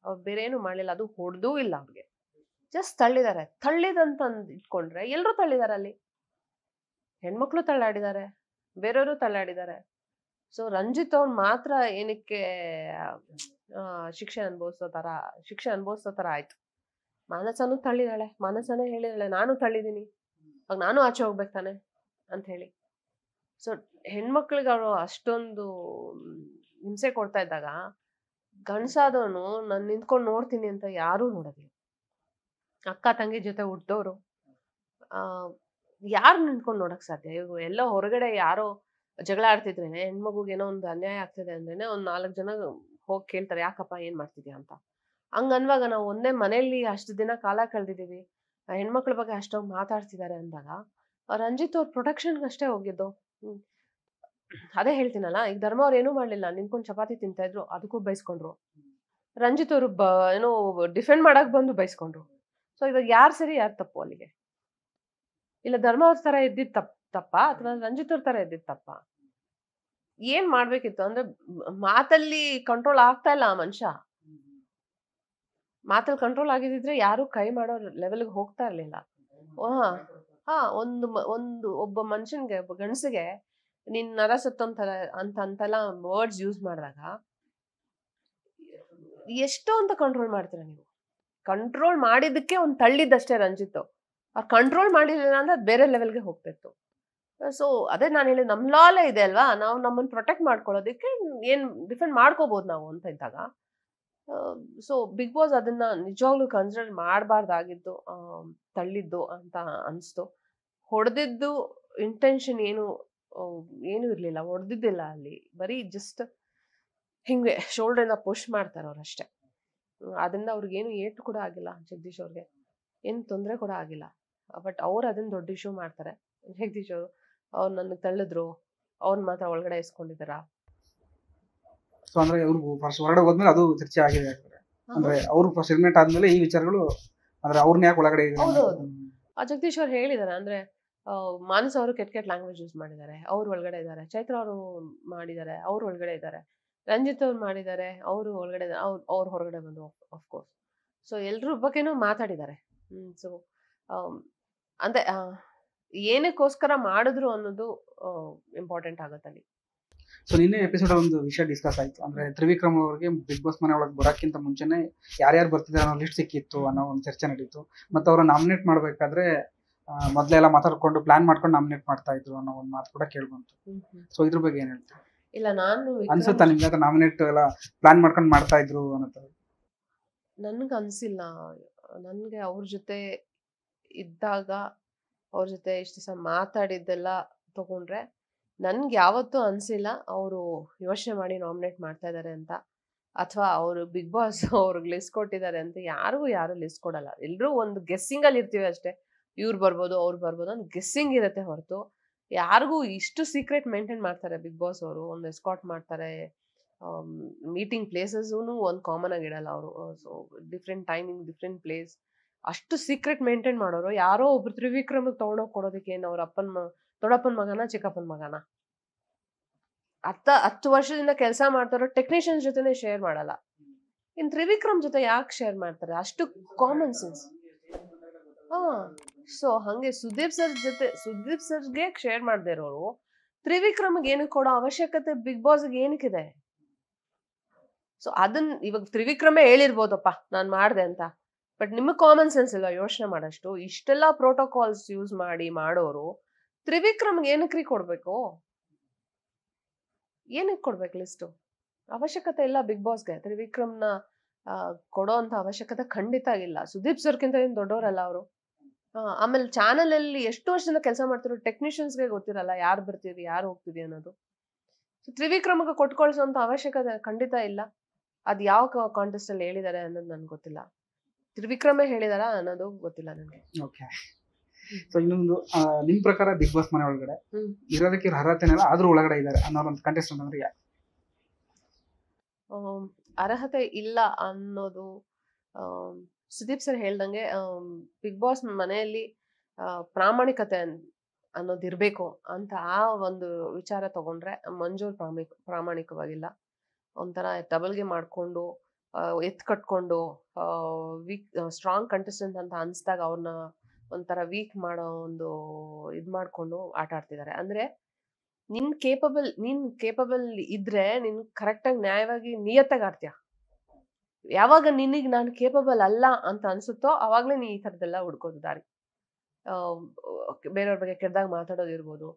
ಅವ್ರು ಬೇರೆ ಏನು ಮಾಡಲಿಲ್ಲ. ಅದು ಹೊಡೆದೂ ಇಲ್ಲ ಅವ್ರಿಗೆ. ಜಸ್ಟ್ ತಳ್ಳಿದ್ದಾರೆ ತಳ್ಳಿದಂತ ಇಟ್ಕೊಂಡ್ರೆ ಎಲ್ಲರೂ ತಳ್ಳಿದಾರೆ ಅಲ್ಲಿ. ಹೆಣ್ಮಕ್ಳು ತಳ್ಳಾಡಿದ್ದಾರೆ. ಬೇರೆಯವರು ತಳ್ಳಾಡಿದ್ದಾರೆ. ಸೊ ರಂಜಿತ್ ಅವ್ರು ಮಾತ್ರ ಏನಕ್ಕೆ ಶಿಕ್ಷೆ ಅನುಭವಿಸೋ ತರ, ಶಿಕ್ಷೆ ಅನುಭವಿಸೋ ತರ ಆಯ್ತು. ಮಾನಸನೂ ತಳ್ಳಿದಾಳೆ ಮಾನಸನೇ ಹೇಳಿದಾಳೆ ನಾನು ತಳ್ಳಿದೀನಿ ಅವಾಗ ನಾನು ಆಚೆ ಹೋಗ್ಬೇಕು ತಾನೆ. ಅಂತ ಹೇಳಿ ಸೊ ಹೆಣ್ಮಕ್ಳಿಗೆ ಅವರು ಅಷ್ಟೊಂದು ಹಿಂಸೆ ಕೊಡ್ತಾ ಇದ್ದಾಗ ಗಂಡ್ಸಾದವನು ನಾನು ನಿಂತ್ಕೊಂಡು ನೋಡ್ತೀನಿ ಅಂತ ಯಾರೂ ನೋಡೋದಿಲ್ಲ. ಅಕ್ಕ, ತಂಗಿ ಜೊತೆ ಹುಟ್ಟಿದವರು ಆ, ಯಾರು ನಿಂತ್ಕೊಂಡು ನೋಡಕ್ ಸಾಧ್ಯ? ಇವಾಗ ಎಲ್ಲ ಹೊರಗಡೆ ಯಾರೋ ಜಗಳ ಆಡ್ತಿದ್ರೇನೆ, ಹೆಣ್ಮಗುಗೆ ಏನೋ ಒಂದು ಅನ್ಯಾಯ ಆಗ್ತಿದೆ ಅಂದ್ರೇನೆ ಒಂದ್ ನಾಲ್ಕು ಜನ ಹೋಗಿ ಕೇಳ್ತಾರೆ, ಯಾಕಪ್ಪ, ಏನ್ ಮಾಡ್ತಿದ್ಯಾ? ಅಂತ. ಹಂಗ ಅನ್ವಾಗ ನಾವು ಒಂದೇ ಮನೆಯಲ್ಲಿ ಅಷ್ಟು ದಿನ ಕಾಲ ಕಳೆದಿದ್ದೀವಿ ಹೆಣ್ಮಕ್ಳ ಬಗ್ಗೆ ಅಷ್ಟೊಂದು ಮಾತಾಡ್ತಿದ್ದಾರೆ ಅಂದಾಗ ರಂಜಿತ್ ಅವ್ರ ಪ್ರೊಟೆಕ್ಷನ್ಗೆ ಅಷ್ಟೇ ಹೋಗಿದ್ದು. ಅದೇ ಹೇಳ್ತೀನಲ್ಲ, ಈಗ ಧರ್ಮ ಅವ್ರು ಏನೂ ಮಾಡಲಿಲ್ಲ, ನಿಂತ್ಕೊಂಡು ಚಪಾತಿ ತಿಂತಾ ಇದ್ರು, ಅದಕ್ಕೂ ಬೈಸ್ಕೊಂಡ್ರು. ರಂಜಿತ್ ಅವರು ಬ, ಏನೋ ಡಿಫೆಂಡ್ ಮಾಡಕ್ ಬಂದು ಬೈಸ್ಕೊಂಡ್ರು. ಸೊ ಇವಾಗ ಯಾರು ಸರಿ, ಯಾರು ತಪ್ಪು ಅಲ್ಲಿಗೆ? ಇಲ್ಲ, ಧರ್ಮ ಅವ್ರ ತರ ಇದ್ದಿದ್ ತಪ್ಪ ತಪ್ಪ, ಅಥವಾ ರಂಜಿತ್ ಅವ್ರ ತರ ಇದ್ದಿದ್ ತಪ್ಪ? ಏನ್ ಮಾಡ್ಬೇಕಿತ್ತು? ಅಂದ್ರೆ ಮಾತಲ್ಲಿ ಕಂಟ್ರೋಲ್ ಆಗ್ತಾ ಇಲ್ಲ ಆ ಮನುಷ್ಯ. ಮಾತಲ್ಲಿ ಕಂಟ್ರೋಲ್ ಆಗಿದ್ರೆ ಯಾರು ಕೈ ಮಾಡೋ ಲೆವೆಲ್ಗೆ ಹೋಗ್ತಾ ಇರ್ಲಿಲ್ಲ. ಹಾ. ಹಾ, ಒಂದು ಒಂದು ಒಬ್ಬ ಮನುಷ್ಯನ್ಗೆ, ಒಬ್ಬ ಗಂಡಸಿಗೆ ನಿನ್ ನರ ಸತ್ತಂತರ ಅಂತ ಅಂತೆಲ್ಲ ವರ್ಡ್ಸ್ ಯೂಸ್ ಮಾಡಿದಾಗ ಎಷ್ಟೋ ಅಂತ ಕಂಟ್ರೋಲ್ ಮಾಡ್ತೀರಾ ನೀವು. ಕಂಟ್ರೋಲ್ ಮಾಡಿದ್ದಕ್ಕೆ ಒಂದು ತಳ್ಳಿದ್ದಷ್ಟೇ ರಂಜಿತ್ತು ಅವ್ರು ಕಂಟ್ರೋಲ್ ಮಾಡಿರಲಿಲ್ಲ ಅಂದ್ರೆ ಅದು ಬೇರೆ ಲೆವೆಲ್ಗೆ ಹೋಗ್ತಿತ್ತು. ಸೊ ಅದೇ ನಾನು ಹೇಳಿದ ನಮ್ಮ ಲಾಲೇ ಇದೆ ಅಲ್ವಾ? ನಾವು ನಮ್ಮನ್ನು ಪ್ರೊಟೆಕ್ಟ್ ಮಾಡ್ಕೊಳ್ಳೋದಕ್ಕೆ ಏನು ಡಿಫೆಂಡ್ ಮಾಡ್ಕೋಬೋದು ನಾವು ಅಂತ ಇದ್ದಾಗ. ಸೊ ಬಿಗ್ ಬಾಸ್ ಅದನ್ನ ನಿಜವಾಗ್ಲೂ ಕನ್ಸಿಡರ್ ಮಾಡಬಾರ್ದಾಗಿದ್ದು ತಳ್ಳಿದ್ದು ಅಂತ ಅನಿಸ್ತು. ಹೊಡೆದಿದ್ದು ಇಂಟೆನ್ಷನ್ ಏನು ಏನು ಇರಲಿಲ್ಲ, ಹೊಡೆದಿದ್ದಿಲ್ಲ ಅಲ್ಲಿ. ಬರೀ ಜಸ್ಟ್ ಹಿಂಗೆ ಶೋಲ್ಡ್ರನ್ನ ಪುಷ್ ಮಾಡ್ತಾರೆ ಅವ್ರು ಅಷ್ಟೇ. ಅದರಿಂದ ಅವ್ರಿಗೇನು ಏಟು ಕೂಡ ಆಗಿಲ್ಲ, ಜಗದೀಶ್ ಅವ್ರಿಗೆ. ಏನು ತೊಂದರೆ ಕೂಡ ಆಗಿಲ್ಲ. ಬಟ್ ಅವ್ರು ಅದನ್ನ ದೊಡ್ಡ ಇಶ್ಯೂ ಮಾಡ್ತಾರೆ. ಜಗದೀಶ್ ಅವರು, ಅವ್ರು ನನಗೆ ತಳ್ಳಿದ್ರು ಅವ್ರನ್ನ ಮಾತ್ರ ಒಳಗಡೆ ಇಸ್ಕೊಂಡಿದ್ದಾರ ಸೊ ಅಂದ್ರೆ ಅವ್ರಿಗೂ ಫಸ್ಟ್ ಹೊರಗಡೆ ಹೋದ್ಮೇಲೆ ಅದು ಚರ್ಚೆ ಆಗಿದೆ ಅಂದ್ರೆ ಅವ್ರು ಫಸ್ಟ್ ಎಲಿಮಿನೇಟ್ ಆದ್ಮೇಲೆ ಈ ವಿಚಾರಗಳು ಅಂದ್ರೆ ಅವ್ರನ್ನ ಯಾಕೆ ಒಳಗಡೆ. ಆ ಜಗದೀಶ್ ಅವ್ರು ಹೇಳಿದಾರೆ ಅಂದ್ರೆ ಮಾನಸ ಅವರು ಕೆಟ್ಟ ಕೆಟ್ಟ ಲ್ಯಾಂಗ್ವೇಜ್ ಯೂಸ್ ಮಾಡಿದ್ದಾರೆ ಅವ್ರು ಒಳಗಡೆ ಇದ್ದಾರೆ ಚೈತ್ರ ಅವರು ಮಾಡಿದ್ದಾರೆ ಅವ್ರು ಒಳಗಡೆ ಇದ್ದಾರೆ ರಂಜಿತ್ ಅವ್ರು ಮಾಡಿದ್ದಾರೆ ಅವರು ಒಳಗಡೆ ಅವ್ರು ಅವ್ರು ಹೊರಗಡೆ ಬಂದು ಕೋರ್ಸ್ ಸೊ ಎಲ್ರ ಬಗ್ಗೆನೂ ಮಾತಾಡಿದ್ದಾರೆ. ಹ್ಮ್ ಸೊ ಅಂದ್ರೆ ಏನಕ್ಕೋಸ್ಕರ ಮಾಡಿದ್ರು ಅನ್ನೋದು ಇಂಪಾರ್ಟೆಂಟ್ ಆಗುತ್ತೆ ಅಲ್ಲಿ. ಸೊ ನಿನ್ನೆ ಎಪಿಸೋಡ್ ಒಂದು ವಿಷಯ ಡಿಸ್ಕಸ್ ಆಯ್ತು. ಅಂದ್ರೆ ತ್ರಿವಿಕ್ರಮ್ ಅವರಿಗೆ ಬಿಗ್ ಬಾಸ್ ಮನೆ ಒಳಗೆ ಬರೋಕ್ಕಿಂತ ಮುಂಚೆನೆ ಯಾರ್ಯಾರು ಬರ್ತಿದ್ದಾರೆ ಅನ್ನೋ ಲಿಸ್ಟ್ ಸಿಕ್ಕಿತ್ತು ಅನ್ನೋ ಒಂದು ಚರ್ಚೆ ನಡೀತು. ಮತ್ತೆ ಅವ್ರ ನಾಮಿನೇಟ್ ಮಾಡ್ಬೇಕಾದ್ರೆ ಮೊದಲೆಲ್ಲ ಮಾತಾಡ್ಕೊಂಡು ಪ್ಲಾನ್ ಮಾಡ್ಕೊಂಡು ನಾಮಿನೇಟ್ ಮಾಡ್ತಾ ಇದ್ರು ಅನ್ನೋ ಒಂದು ಮಾತು ಕೂಡ ಕೇಳ್ಬಂತು ಸೊ ಇದ್ರ ಬಗ್ಗೆ ಏನ್ ಹೇಳ್ತೀವಿ ಇಲ್ಲ ನಾನು ಅನ್ಸುತ್ತಾ ನಿಮ್ಗೆ ನಾಮಿನೇಟ್ ಎಲ್ಲ ಪ್ಲಾನ್ ಮಾಡ್ಕೊಂಡು ಮಾಡ್ತಾ ಇದ್ರು ಅನ್ನೋ? ನನ್ಗೆ ಅನ್ಸಿಲ್ಲ. ನನ್ಗೆ ಅವ್ರ ಜೊತೆ ಇದ್ದಾಗ ಅವ್ರ ಜೊತೆ ಇಷ್ಟು ದಿವಸ ಮಾತಾಡಿದ್ದೆಲ್ಲ ತಗೊಂಡ್ರೆ ನನ್ಗೆ ಯಾವತ್ತೂ ಅನ್ಸಿಲ್ಲ ಅವರು ಯೋಚನೆ ಮಾಡಿ ನಾಮಿನೇಟ್ ಮಾಡ್ತಾ ಇದ್ದಾರೆ ಅಂತ. ಅಥವಾ ಅವರು ಬಿಗ್ ಬಾಸ್ ಅವ್ರಿಗೆ ಲಿಸ್ಟ್ ಕೊಟ್ಟಿದ್ದಾರೆ ಅಂತ ಯಾರಿಗೂ ಯಾರು ಲಿಸ್ಟ್ ಕೊಡಲ್ಲ. ಎಲ್ಲರೂ ಒಂದು ಗೆಸ್ಸಿಂಗ್ ಅಲ್ಲಿ ಇರ್ತೀವಿ ಅಷ್ಟೇ. ಇವ್ರು ಬರ್ಬೋದು, ಅವ್ರು ಬರ್ಬೋದು ಅಂತ ಗೆಸ್ಸಿಂಗ್ ಇರುತ್ತೆ ಹೊರತು. ಯಾರಿಗೂ ಇಷ್ಟು ಸೀಕ್ರೆಟ್ ಮೇಂಟೈನ್ ಮಾಡ್ತಾರೆ ಬಿಗ್ ಬಾಸ್ ಅವರು. ಒಂದು ಎಸ್ಕಾಟ್ ಮಾಡ್ತಾರೆ. ಮೀಟಿಂಗ್ ಪ್ಲೇಸಸ್ಸೂ ಒಂದು ಕಾಮನ್ ಆಗಿಡಲ್ಲ ಅವರು. So different timing different place ಅಷ್ಟು ಸೀಕ್ರೆಟ್ ಮೇಂಟೈನ್ ಮಾಡೋರು. ಯಾರೋ ಒಬ್ರು ತ್ರಿವಿಕ್ರಮಕ್ಕೆ ತಗೊಂಡೋಗಿ ಕೊಡೋದಕ್ಕೆ ಏನು ಅವ್ರ ಅಪ್ಪನ ಮ, ದೊಡ್ಡಪ್ಪನ ಮಗನ, ಚಿಕ್ಕಪ್ಪನ ಮಗನ? ಹತ್ತ, ಹತ್ತು ವರ್ಷದಿಂದ ಕೆಲಸ ಮಾಡ್ತಾರೋ ಟೆಕ್ನಿಷಿಯನ್ಸ್ ಜೊತೆನೆ ಶೇರ್ ಮಾಡಲ್ಲ. ಇನ್ ತ್ರಿವಿಕ್ರಮ್ ಜೊತೆ ಯಾಕೆ ಶೇರ್ ಮಾಡ್ತಾರೆ? ಅಷ್ಟು ಕಾಮನ್ ಸೆನ್ಸ್ ಹಾ ಸೊ ಹಂಗೆ ಸುದೀಪ್ ಸರ್ ಜೊತೆ, ಸುದೀಪ್ ಸರ್ಗೆ ಶೇರ್ ಮಾಡದೇ ಇರೋರು, ತ್ರಿವಿಕ್ರಮ್ಗೆ ಏನಕ್ಕೆ ಕೊಡೋ ಅವಶ್ಯಕತೆ ಬಿಗ್ ಬಾಸ್ಗೆ ಏನಕ್ಕಿದೆ? ಸೊ ಅದನ್ನ ಇವಾಗ ತ್ರಿವಿಕ್ರಮೇ ಹೇಳಿರ್ಬೋದಪ್ಪ, ನಾನು ಮಾಡ್ದೆ ಅಂತ. ಬಟ್ ನಿಮಗೆ ಕಾಮನ್ ಸೆನ್ಸ್ ಇಲ್ಲ ಯೋಚನೆ ಮಾಡೋಷ್ಟು. ಇಷ್ಟೆಲ್ಲ ಪ್ರೋಟೋಕಾಲ್ಸ್ ಯೂಸ್ ಮಾಡಿ ಮಾಡೋರು, ತ್ರಿವಿಕ್ರಮ್ಗೆ ಏನಕ್ರಿ ಕೊಡಬೇಕು? ಏನಕ್ಕೆ ಕೊಡ್ಬೇಕು ಲಿಸ್ಟು ಅವಶ್ಯಕತೆ ಇಲ್ಲ ಬಿಗ್ ಬಾಸ್ಗೆ ತ್ರಿವಿಕ್ರಮ್ನ ಕೊಡೋ ಅಂತ ಅವಶ್ಯಕತೆ ಖಂಡಿತ ಇಲ್ಲ. ಸುದೀಪ್ ಸರ್ಕಿಂತ ಏನು ದೊಡ್ಡವರಲ್ಲ ಅವರು. ಆಮೇಲೆ ಚಾನಲ್ ಅಲ್ಲಿ ಎಷ್ಟು ವರ್ಷದಿಂದ ಕೆಲಸ ಮಾಡ್ತಿರೋ ಟೆಕ್ನಿಷಿಯನ್ಸ್ಗೆ ಗೊತ್ತಿರಲ್ಲ. ಯಾರು ಬರ್ತೀವಿ ಯಾರು ಹೋಗ್ತೀವಿ ಅನ್ನೋದು. ಸೊ ತ್ರಿವಿಕ್ರಮ್ಗೆ ಅಂತ ಅವಶ್ಯಕತೆ ಖಂಡಿತ ಇಲ್ಲ. ಅದು ಯಾವ ಕಾಂಟೆಸ್ಟ್ ಅಲ್ಲಿ ಹೇಳಿದ್ದಾರೆ ಅನ್ನೋದು ನನ್ಗೆ ಗೊತ್ತಿಲ್ಲ. ತ್ರಿವಿಕ್ರಮೇ ಹೇಳಿದಾರ ಅನ್ನೋದು ಗೊತ್ತಿಲ್ಲ ನನಗೆ. ಓಕೆ ಸೊ ಇನ್ನೊಂದು ನಿಮ್ ಪ್ರಕಾರ ಬಿಗ್ ಬಾಸ್ ಮನೆ ಒಳಗಡೆ. ಇರೋದಕ್ಕೆ ಅರ್ಹತೆನೆಲ್ಲ ಆದ್ರೂ ಒಳಗಡೆ ಇದ್ದಾರೆ ಅನ್ನೋ ಒಂದು ಕಂಟೆಸ್ಟೆಂಟ್ ಅಂದ್ರೆ ಯಾರು? ಅರ್ಹತೆ ಇಲ್ಲ ಅನ್ನೋದು ಸುದೀಪ್ ಸರ್ ಹೇಳ್ದಂಗೆ ಬಿಗ್ ಬಾಸ್ ಮನೆಯಲ್ಲಿ ಪ್ರಾಮಾಣಿಕತೆ ಅನ್- ಅನ್ನೋದು ಇರಬೇಕು ಅಂತ ಆ ಒಂದು ವಿಚಾರ ತಗೊಂಡ್ರೆ ಮಂಜೂರ್ ಪ್ರಾಮಾಣಿಕ ಪ್ರಾಮಾಣಿಕವಾಗಿಲ್ಲ. ಒಂಥರ ತಬಲ್ಗೆ ಮಾಡಿಕೊಂಡು ಎತ್ ಕಟ್ಕೊಂಡು ವೀಕ್ ಸ್ಟ್ರಾಂಗ್ ಕಂಟೆಸ್ಟೆಂಟ್ ಅಂತ ಅನಿಸ್ದಾಗ ಅವ್ರನ್ನ ಒಂಥರ ವೀಕ್ ಮಾಡೋ ಒಂದು ಇದು ಮಾಡಿಕೊಂಡು ಆಟ ಆಡ್ತಿದ್ದಾರೆ ಅಂದ್ರೆ ನಿನ್ನ ಕೇಪಬಲ್ ನೀನ್ ಕೇಪಬಲ್ ಇದ್ರೆ ನೀನ್ ಕರೆಕ್ಟಾಗಿ ನ್ಯಾಯವಾಗಿ ನಿಯತ್ತಾಗಿ ಆಡ್ತೀಯ? ಯಾವಾಗ ನಿನಗೆ ನಾನು ಕೇಪಬಲ್ ಅಲ್ಲ ಅಂತ ಅನ್ಸುತ್ತೋ ಆವಾಗಲೇ ನೀ ಈ ಥರದ್ದೆಲ್ಲ ಹುಡ್ಕೋದು ದಾರಿ. ಬೇರೆಯವ್ರ ಬಗ್ಗೆ ಕೆಟ್ಟದಾಗ ಮಾತಾಡೋದಿರ್ಬೋದು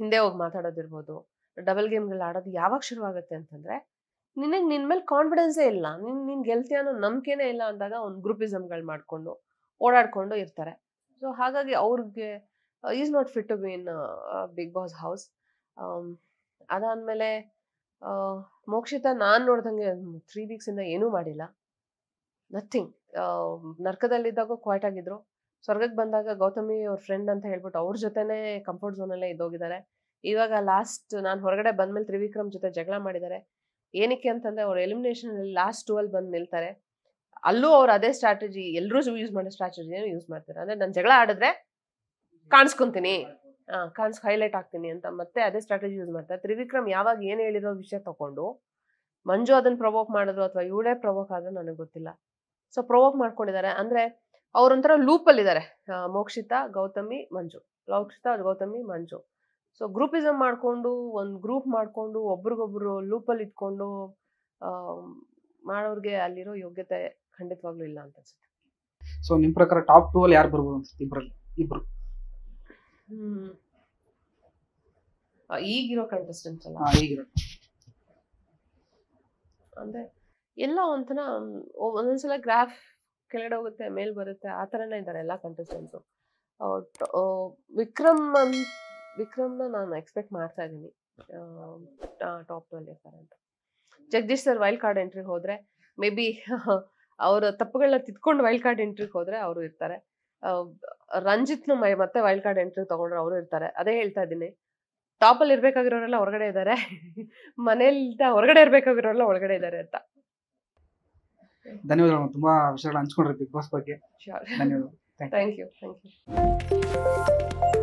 ಹಿಂದೆ ಹೋಗಿ ಮಾತಾಡೋದಿರ್ಬೋದು ಡಬಲ್ ಗೇಮ್ಗಳು ಆಡೋದು ಯಾವಾಗ ಶುರುವಾಗುತ್ತೆ ಅಂತಂದ್ರೆ ನಿನಗೆ ನಿನ್ ಮೇಲೆ ಕಾನ್ಫಿಡೆನ್ಸೇ ಇಲ್ಲ. ನಿನ್, ನೀನ್ ಗೆಲ್ತೀಯ ಅನ್ನೋ ನಂಬಿಕೆನೇ ಇಲ್ಲ ಅಂದಾಗ ಒಂದು ಗ್ರೂಪಿಸಮ್ಗಳು ಮಾಡ್ಕೊಂಡು, ಓಡಾಡ್ಕೊಂಡು ಇರ್ತಾರೆ. ಸೊ ಹಾಗಾಗಿ ಅವ್ರಿಗೆ is not fit to be in Bigg Boss house ಅದಾದ್ಮೇಲೆ ಮೋಕ್ಷಿತ ಮೋಕ್ಷಿತಾ ನಾನ್ ನೋಡ್ದಂಗೆ ತ್ರೀ ವೀಕ್ಸ್ ಇಂದ ಏನೂ ಮಾಡಿಲ್ಲ. ನಥಿಂಗ್ ನರ್ಕದಲ್ಲಿದ್ದಾಗ ಕ್ವಾಯ್ಟ್ ಆಗಿದ್ರು. ಸ್ವರ್ಗಕ್ಕೆ ಬಂದಾಗ ಗೌತಮಿ ಅವ್ರ ಫ್ರೆಂಡ್ ಅಂತ ಹೇಳ್ಬಿಟ್ಟು ಅವ್ರ ಜೊತೆನೇ ಕಂಫರ್ಟ್ ಝೋನಲ್ಲೇ ಇದ್ದೋಗಿದ್ದಾರೆ. ಇವಾಗ ಲಾಸ್ಟ್ ನಾನು ಹೊರಗಡೆ ಬಂದ್ಮೇಲೆ ತ್ರಿವಿಕ್ರಮ್ ಜೊತೆ ಜಗಳ ಮಾಡಿದ್ದಾರೆ. ಏನಕ್ಕೆ ಅಂತಂದ್ರೆ ಅವ್ರು ಎಲಿಮಿನೇಷನ್ ಲಾಸ್ಟ್ ಟೂ ಅಲ್ಲಿ ಬಂದು ನಿಲ್ತಾರೆ. ಅಲ್ಲೂ ಅವ್ರು ಅದೇ ಸ್ಟ್ರಾಟಜಿ ಎಲ್ಲರೂ ಯೂಸ್ ಮಾಡೋ ಸ್ಟ್ರಾಟಜಿನ ಯೂಸ್ ಮಾಡ್ತಾರೆ. ಅಂದ್ರೆ ನಾನು ಜಗಳ ಆಡಿದ್ರೆ ಕಾಣಿಸ್ಕೊಂತೀನಿ. ಕಾಣಿಸ್ ಹೈಲೈಟ್ ಆಗ್ತೀನಿ ಅಂತ ಮತ್ತೆ ಅದೇ ಸ್ಟ್ರಾಟಜಿ ಯೂಸ್ ಮಾಡ್ತಾರೆ. ತ್ರಿವಿಕ್ರಮ್ ಯಾವಾಗ ಏನು ಹೇಳಿರೋ ವಿಷಯ ತಗೊಂಡು ಮಂಜು ಅದನ್ನ ಪ್ರವೋಕ್ ಮಾಡಿದ್ರು ಅಥವಾ ಇವಳೇ ಪ್ರವೋಕ್ ಆದ್ರೆ ನನಗೆ ಗೊತ್ತಿಲ್ಲ. ಸೊ ಪ್ರವೋಕ್ ಮಾಡ್ಕೊಂಡಿದ್ದಾರೆ. ಅಂದ್ರೆ ಅವ್ರೊಂಥರ ಲೂಪ್ ಅಲ್ಲಿ ಇದ್ದಾರೆ ಮೋಕ್ಷಿತಾ, ಗೌತಮಿ, ಮಂಜು. ಮೋಕ್ಷಿತಾ ಗೌತಮಿ, ಮಂಜು. ಸೊ ಗ್ರೂಪಿಸಮ್ ಮಾಡ್ಕೊಂಡು ಒಂದು ಗ್ರೂಪ್ ಮಾಡ್ಕೊಂಡು ಒಬ್ರಿಗೊಬ್ರು ಲೂಪಲ್ಲಿ ಇಟ್ಕೊಂಡು ಮಾಡೋರಿಗೆ ಅಲ್ಲಿರೋ ಯೋಗ್ಯತೆ ಖಂಡಿತವಾಗ್ಲೂ ಇಲ್ಲ ಅಂತ ಅನ್ಸುತ್ತೆ. ಸೊ ನಿಮ್ಮ ಪ್ರಕಾರ ಟಾಪ್ ಟೂ ಅಲ್ಲಿ ಯಾರು ಬರ್ಬೋದು ಅನ್ಸುತ್ತೆ ಇಬ್ಬರಲ್ಲಿ ಇಬ್ರು? ಈಗಿರೋ ಕಂಟೆಸ್ಟೆಂಟ್ಸ್ ಅಲ್ಲ? ಈಗಿರೋ. ಅಂದ್ರೆ ಎಲ್ಲ ಒಂಥರ ಒಂದೊಂದ್ಸಲ ಗ್ರಾಫ್ ಕೆಳಗಡೆ ಹೋಗುತ್ತೆ ಮೇಲ್ ಬರುತ್ತೆ ಆ ಥರನೇ ಇದ್ದಾರೆ ಎಲ್ಲ ಕಂಟೆಸ್ಟೆಂಟ್ಸು ವಿಕ್ರಮ್ ಅನ್- ವಿಕ್ರಮ್ನ ನಾನು ಎಕ್ಸ್ಪೆಕ್ಟ್ ಮಾಡ್ತಾ ಇದ್ದೀನಿ ಟಾಪ್ನಲ್ಲಿ ಇರ್ತಾರೆ ಅಂತ. ಜಗದೀಶ್ ಸರ್ ವೈಲ್ಡ್ ಕಾರ್ಡ್ ಎಂಟ್ರಿಗೆ ಹೋದ್ರೆ ಮೇ ಬಿ ಅವರ ತಪ್ಪುಗಳನ್ನ ತಿದ್ಕೊಂಡು ವೈಲ್ಡ್ ಕಾರ್ಡ್ ಎಂಟ್ರಿಗೆ ಹೋದ್ರೆ ಅವರು ಇರ್ತಾರೆ. ರಂಜಿತ್ನು ಮೈ- ಮತ್ತೆ ವೈಲ್ಡ್ ಕಾರ್ಡ್ ಎಂಟ್ರಿ ತಗೊಂಡ್ರೆ ಅವರು ಇರ್ತಾರೆ. ಅದೇ ಹೇಳ್ತಾ ಇದ್ದೀನಿ ಟಾಪ್ ಅಲ್ಲಿ ಇರ್ಬೇಕಾಗಿರೋರೆಲ್ಲ ಹೊರಗಡೆ ಇದ್ದಾರೆ. ಮನೇಲಿಂದ ಹೊರಗಡೆ ಇರ್ಬೇಕಾಗಿರೋರೆಲ್ಲ ಒಳಗಡೆ ಇದ್ದಾರೆ ಅಂತ. ಧನ್ಯವಾದಗಳು ತುಂಬಾ ವಿಷಯಗಳು ಹಂಚ್ಕೊಂಡ್ರಿ ಬಿಗ್ ಬಾಸ್ ಬಗ್ಗೆ. ಧನ್ಯವಾದ ಥ್ಯಾಂಕ್ ಯು ಥ್ಯಾಂಕ್ ಯು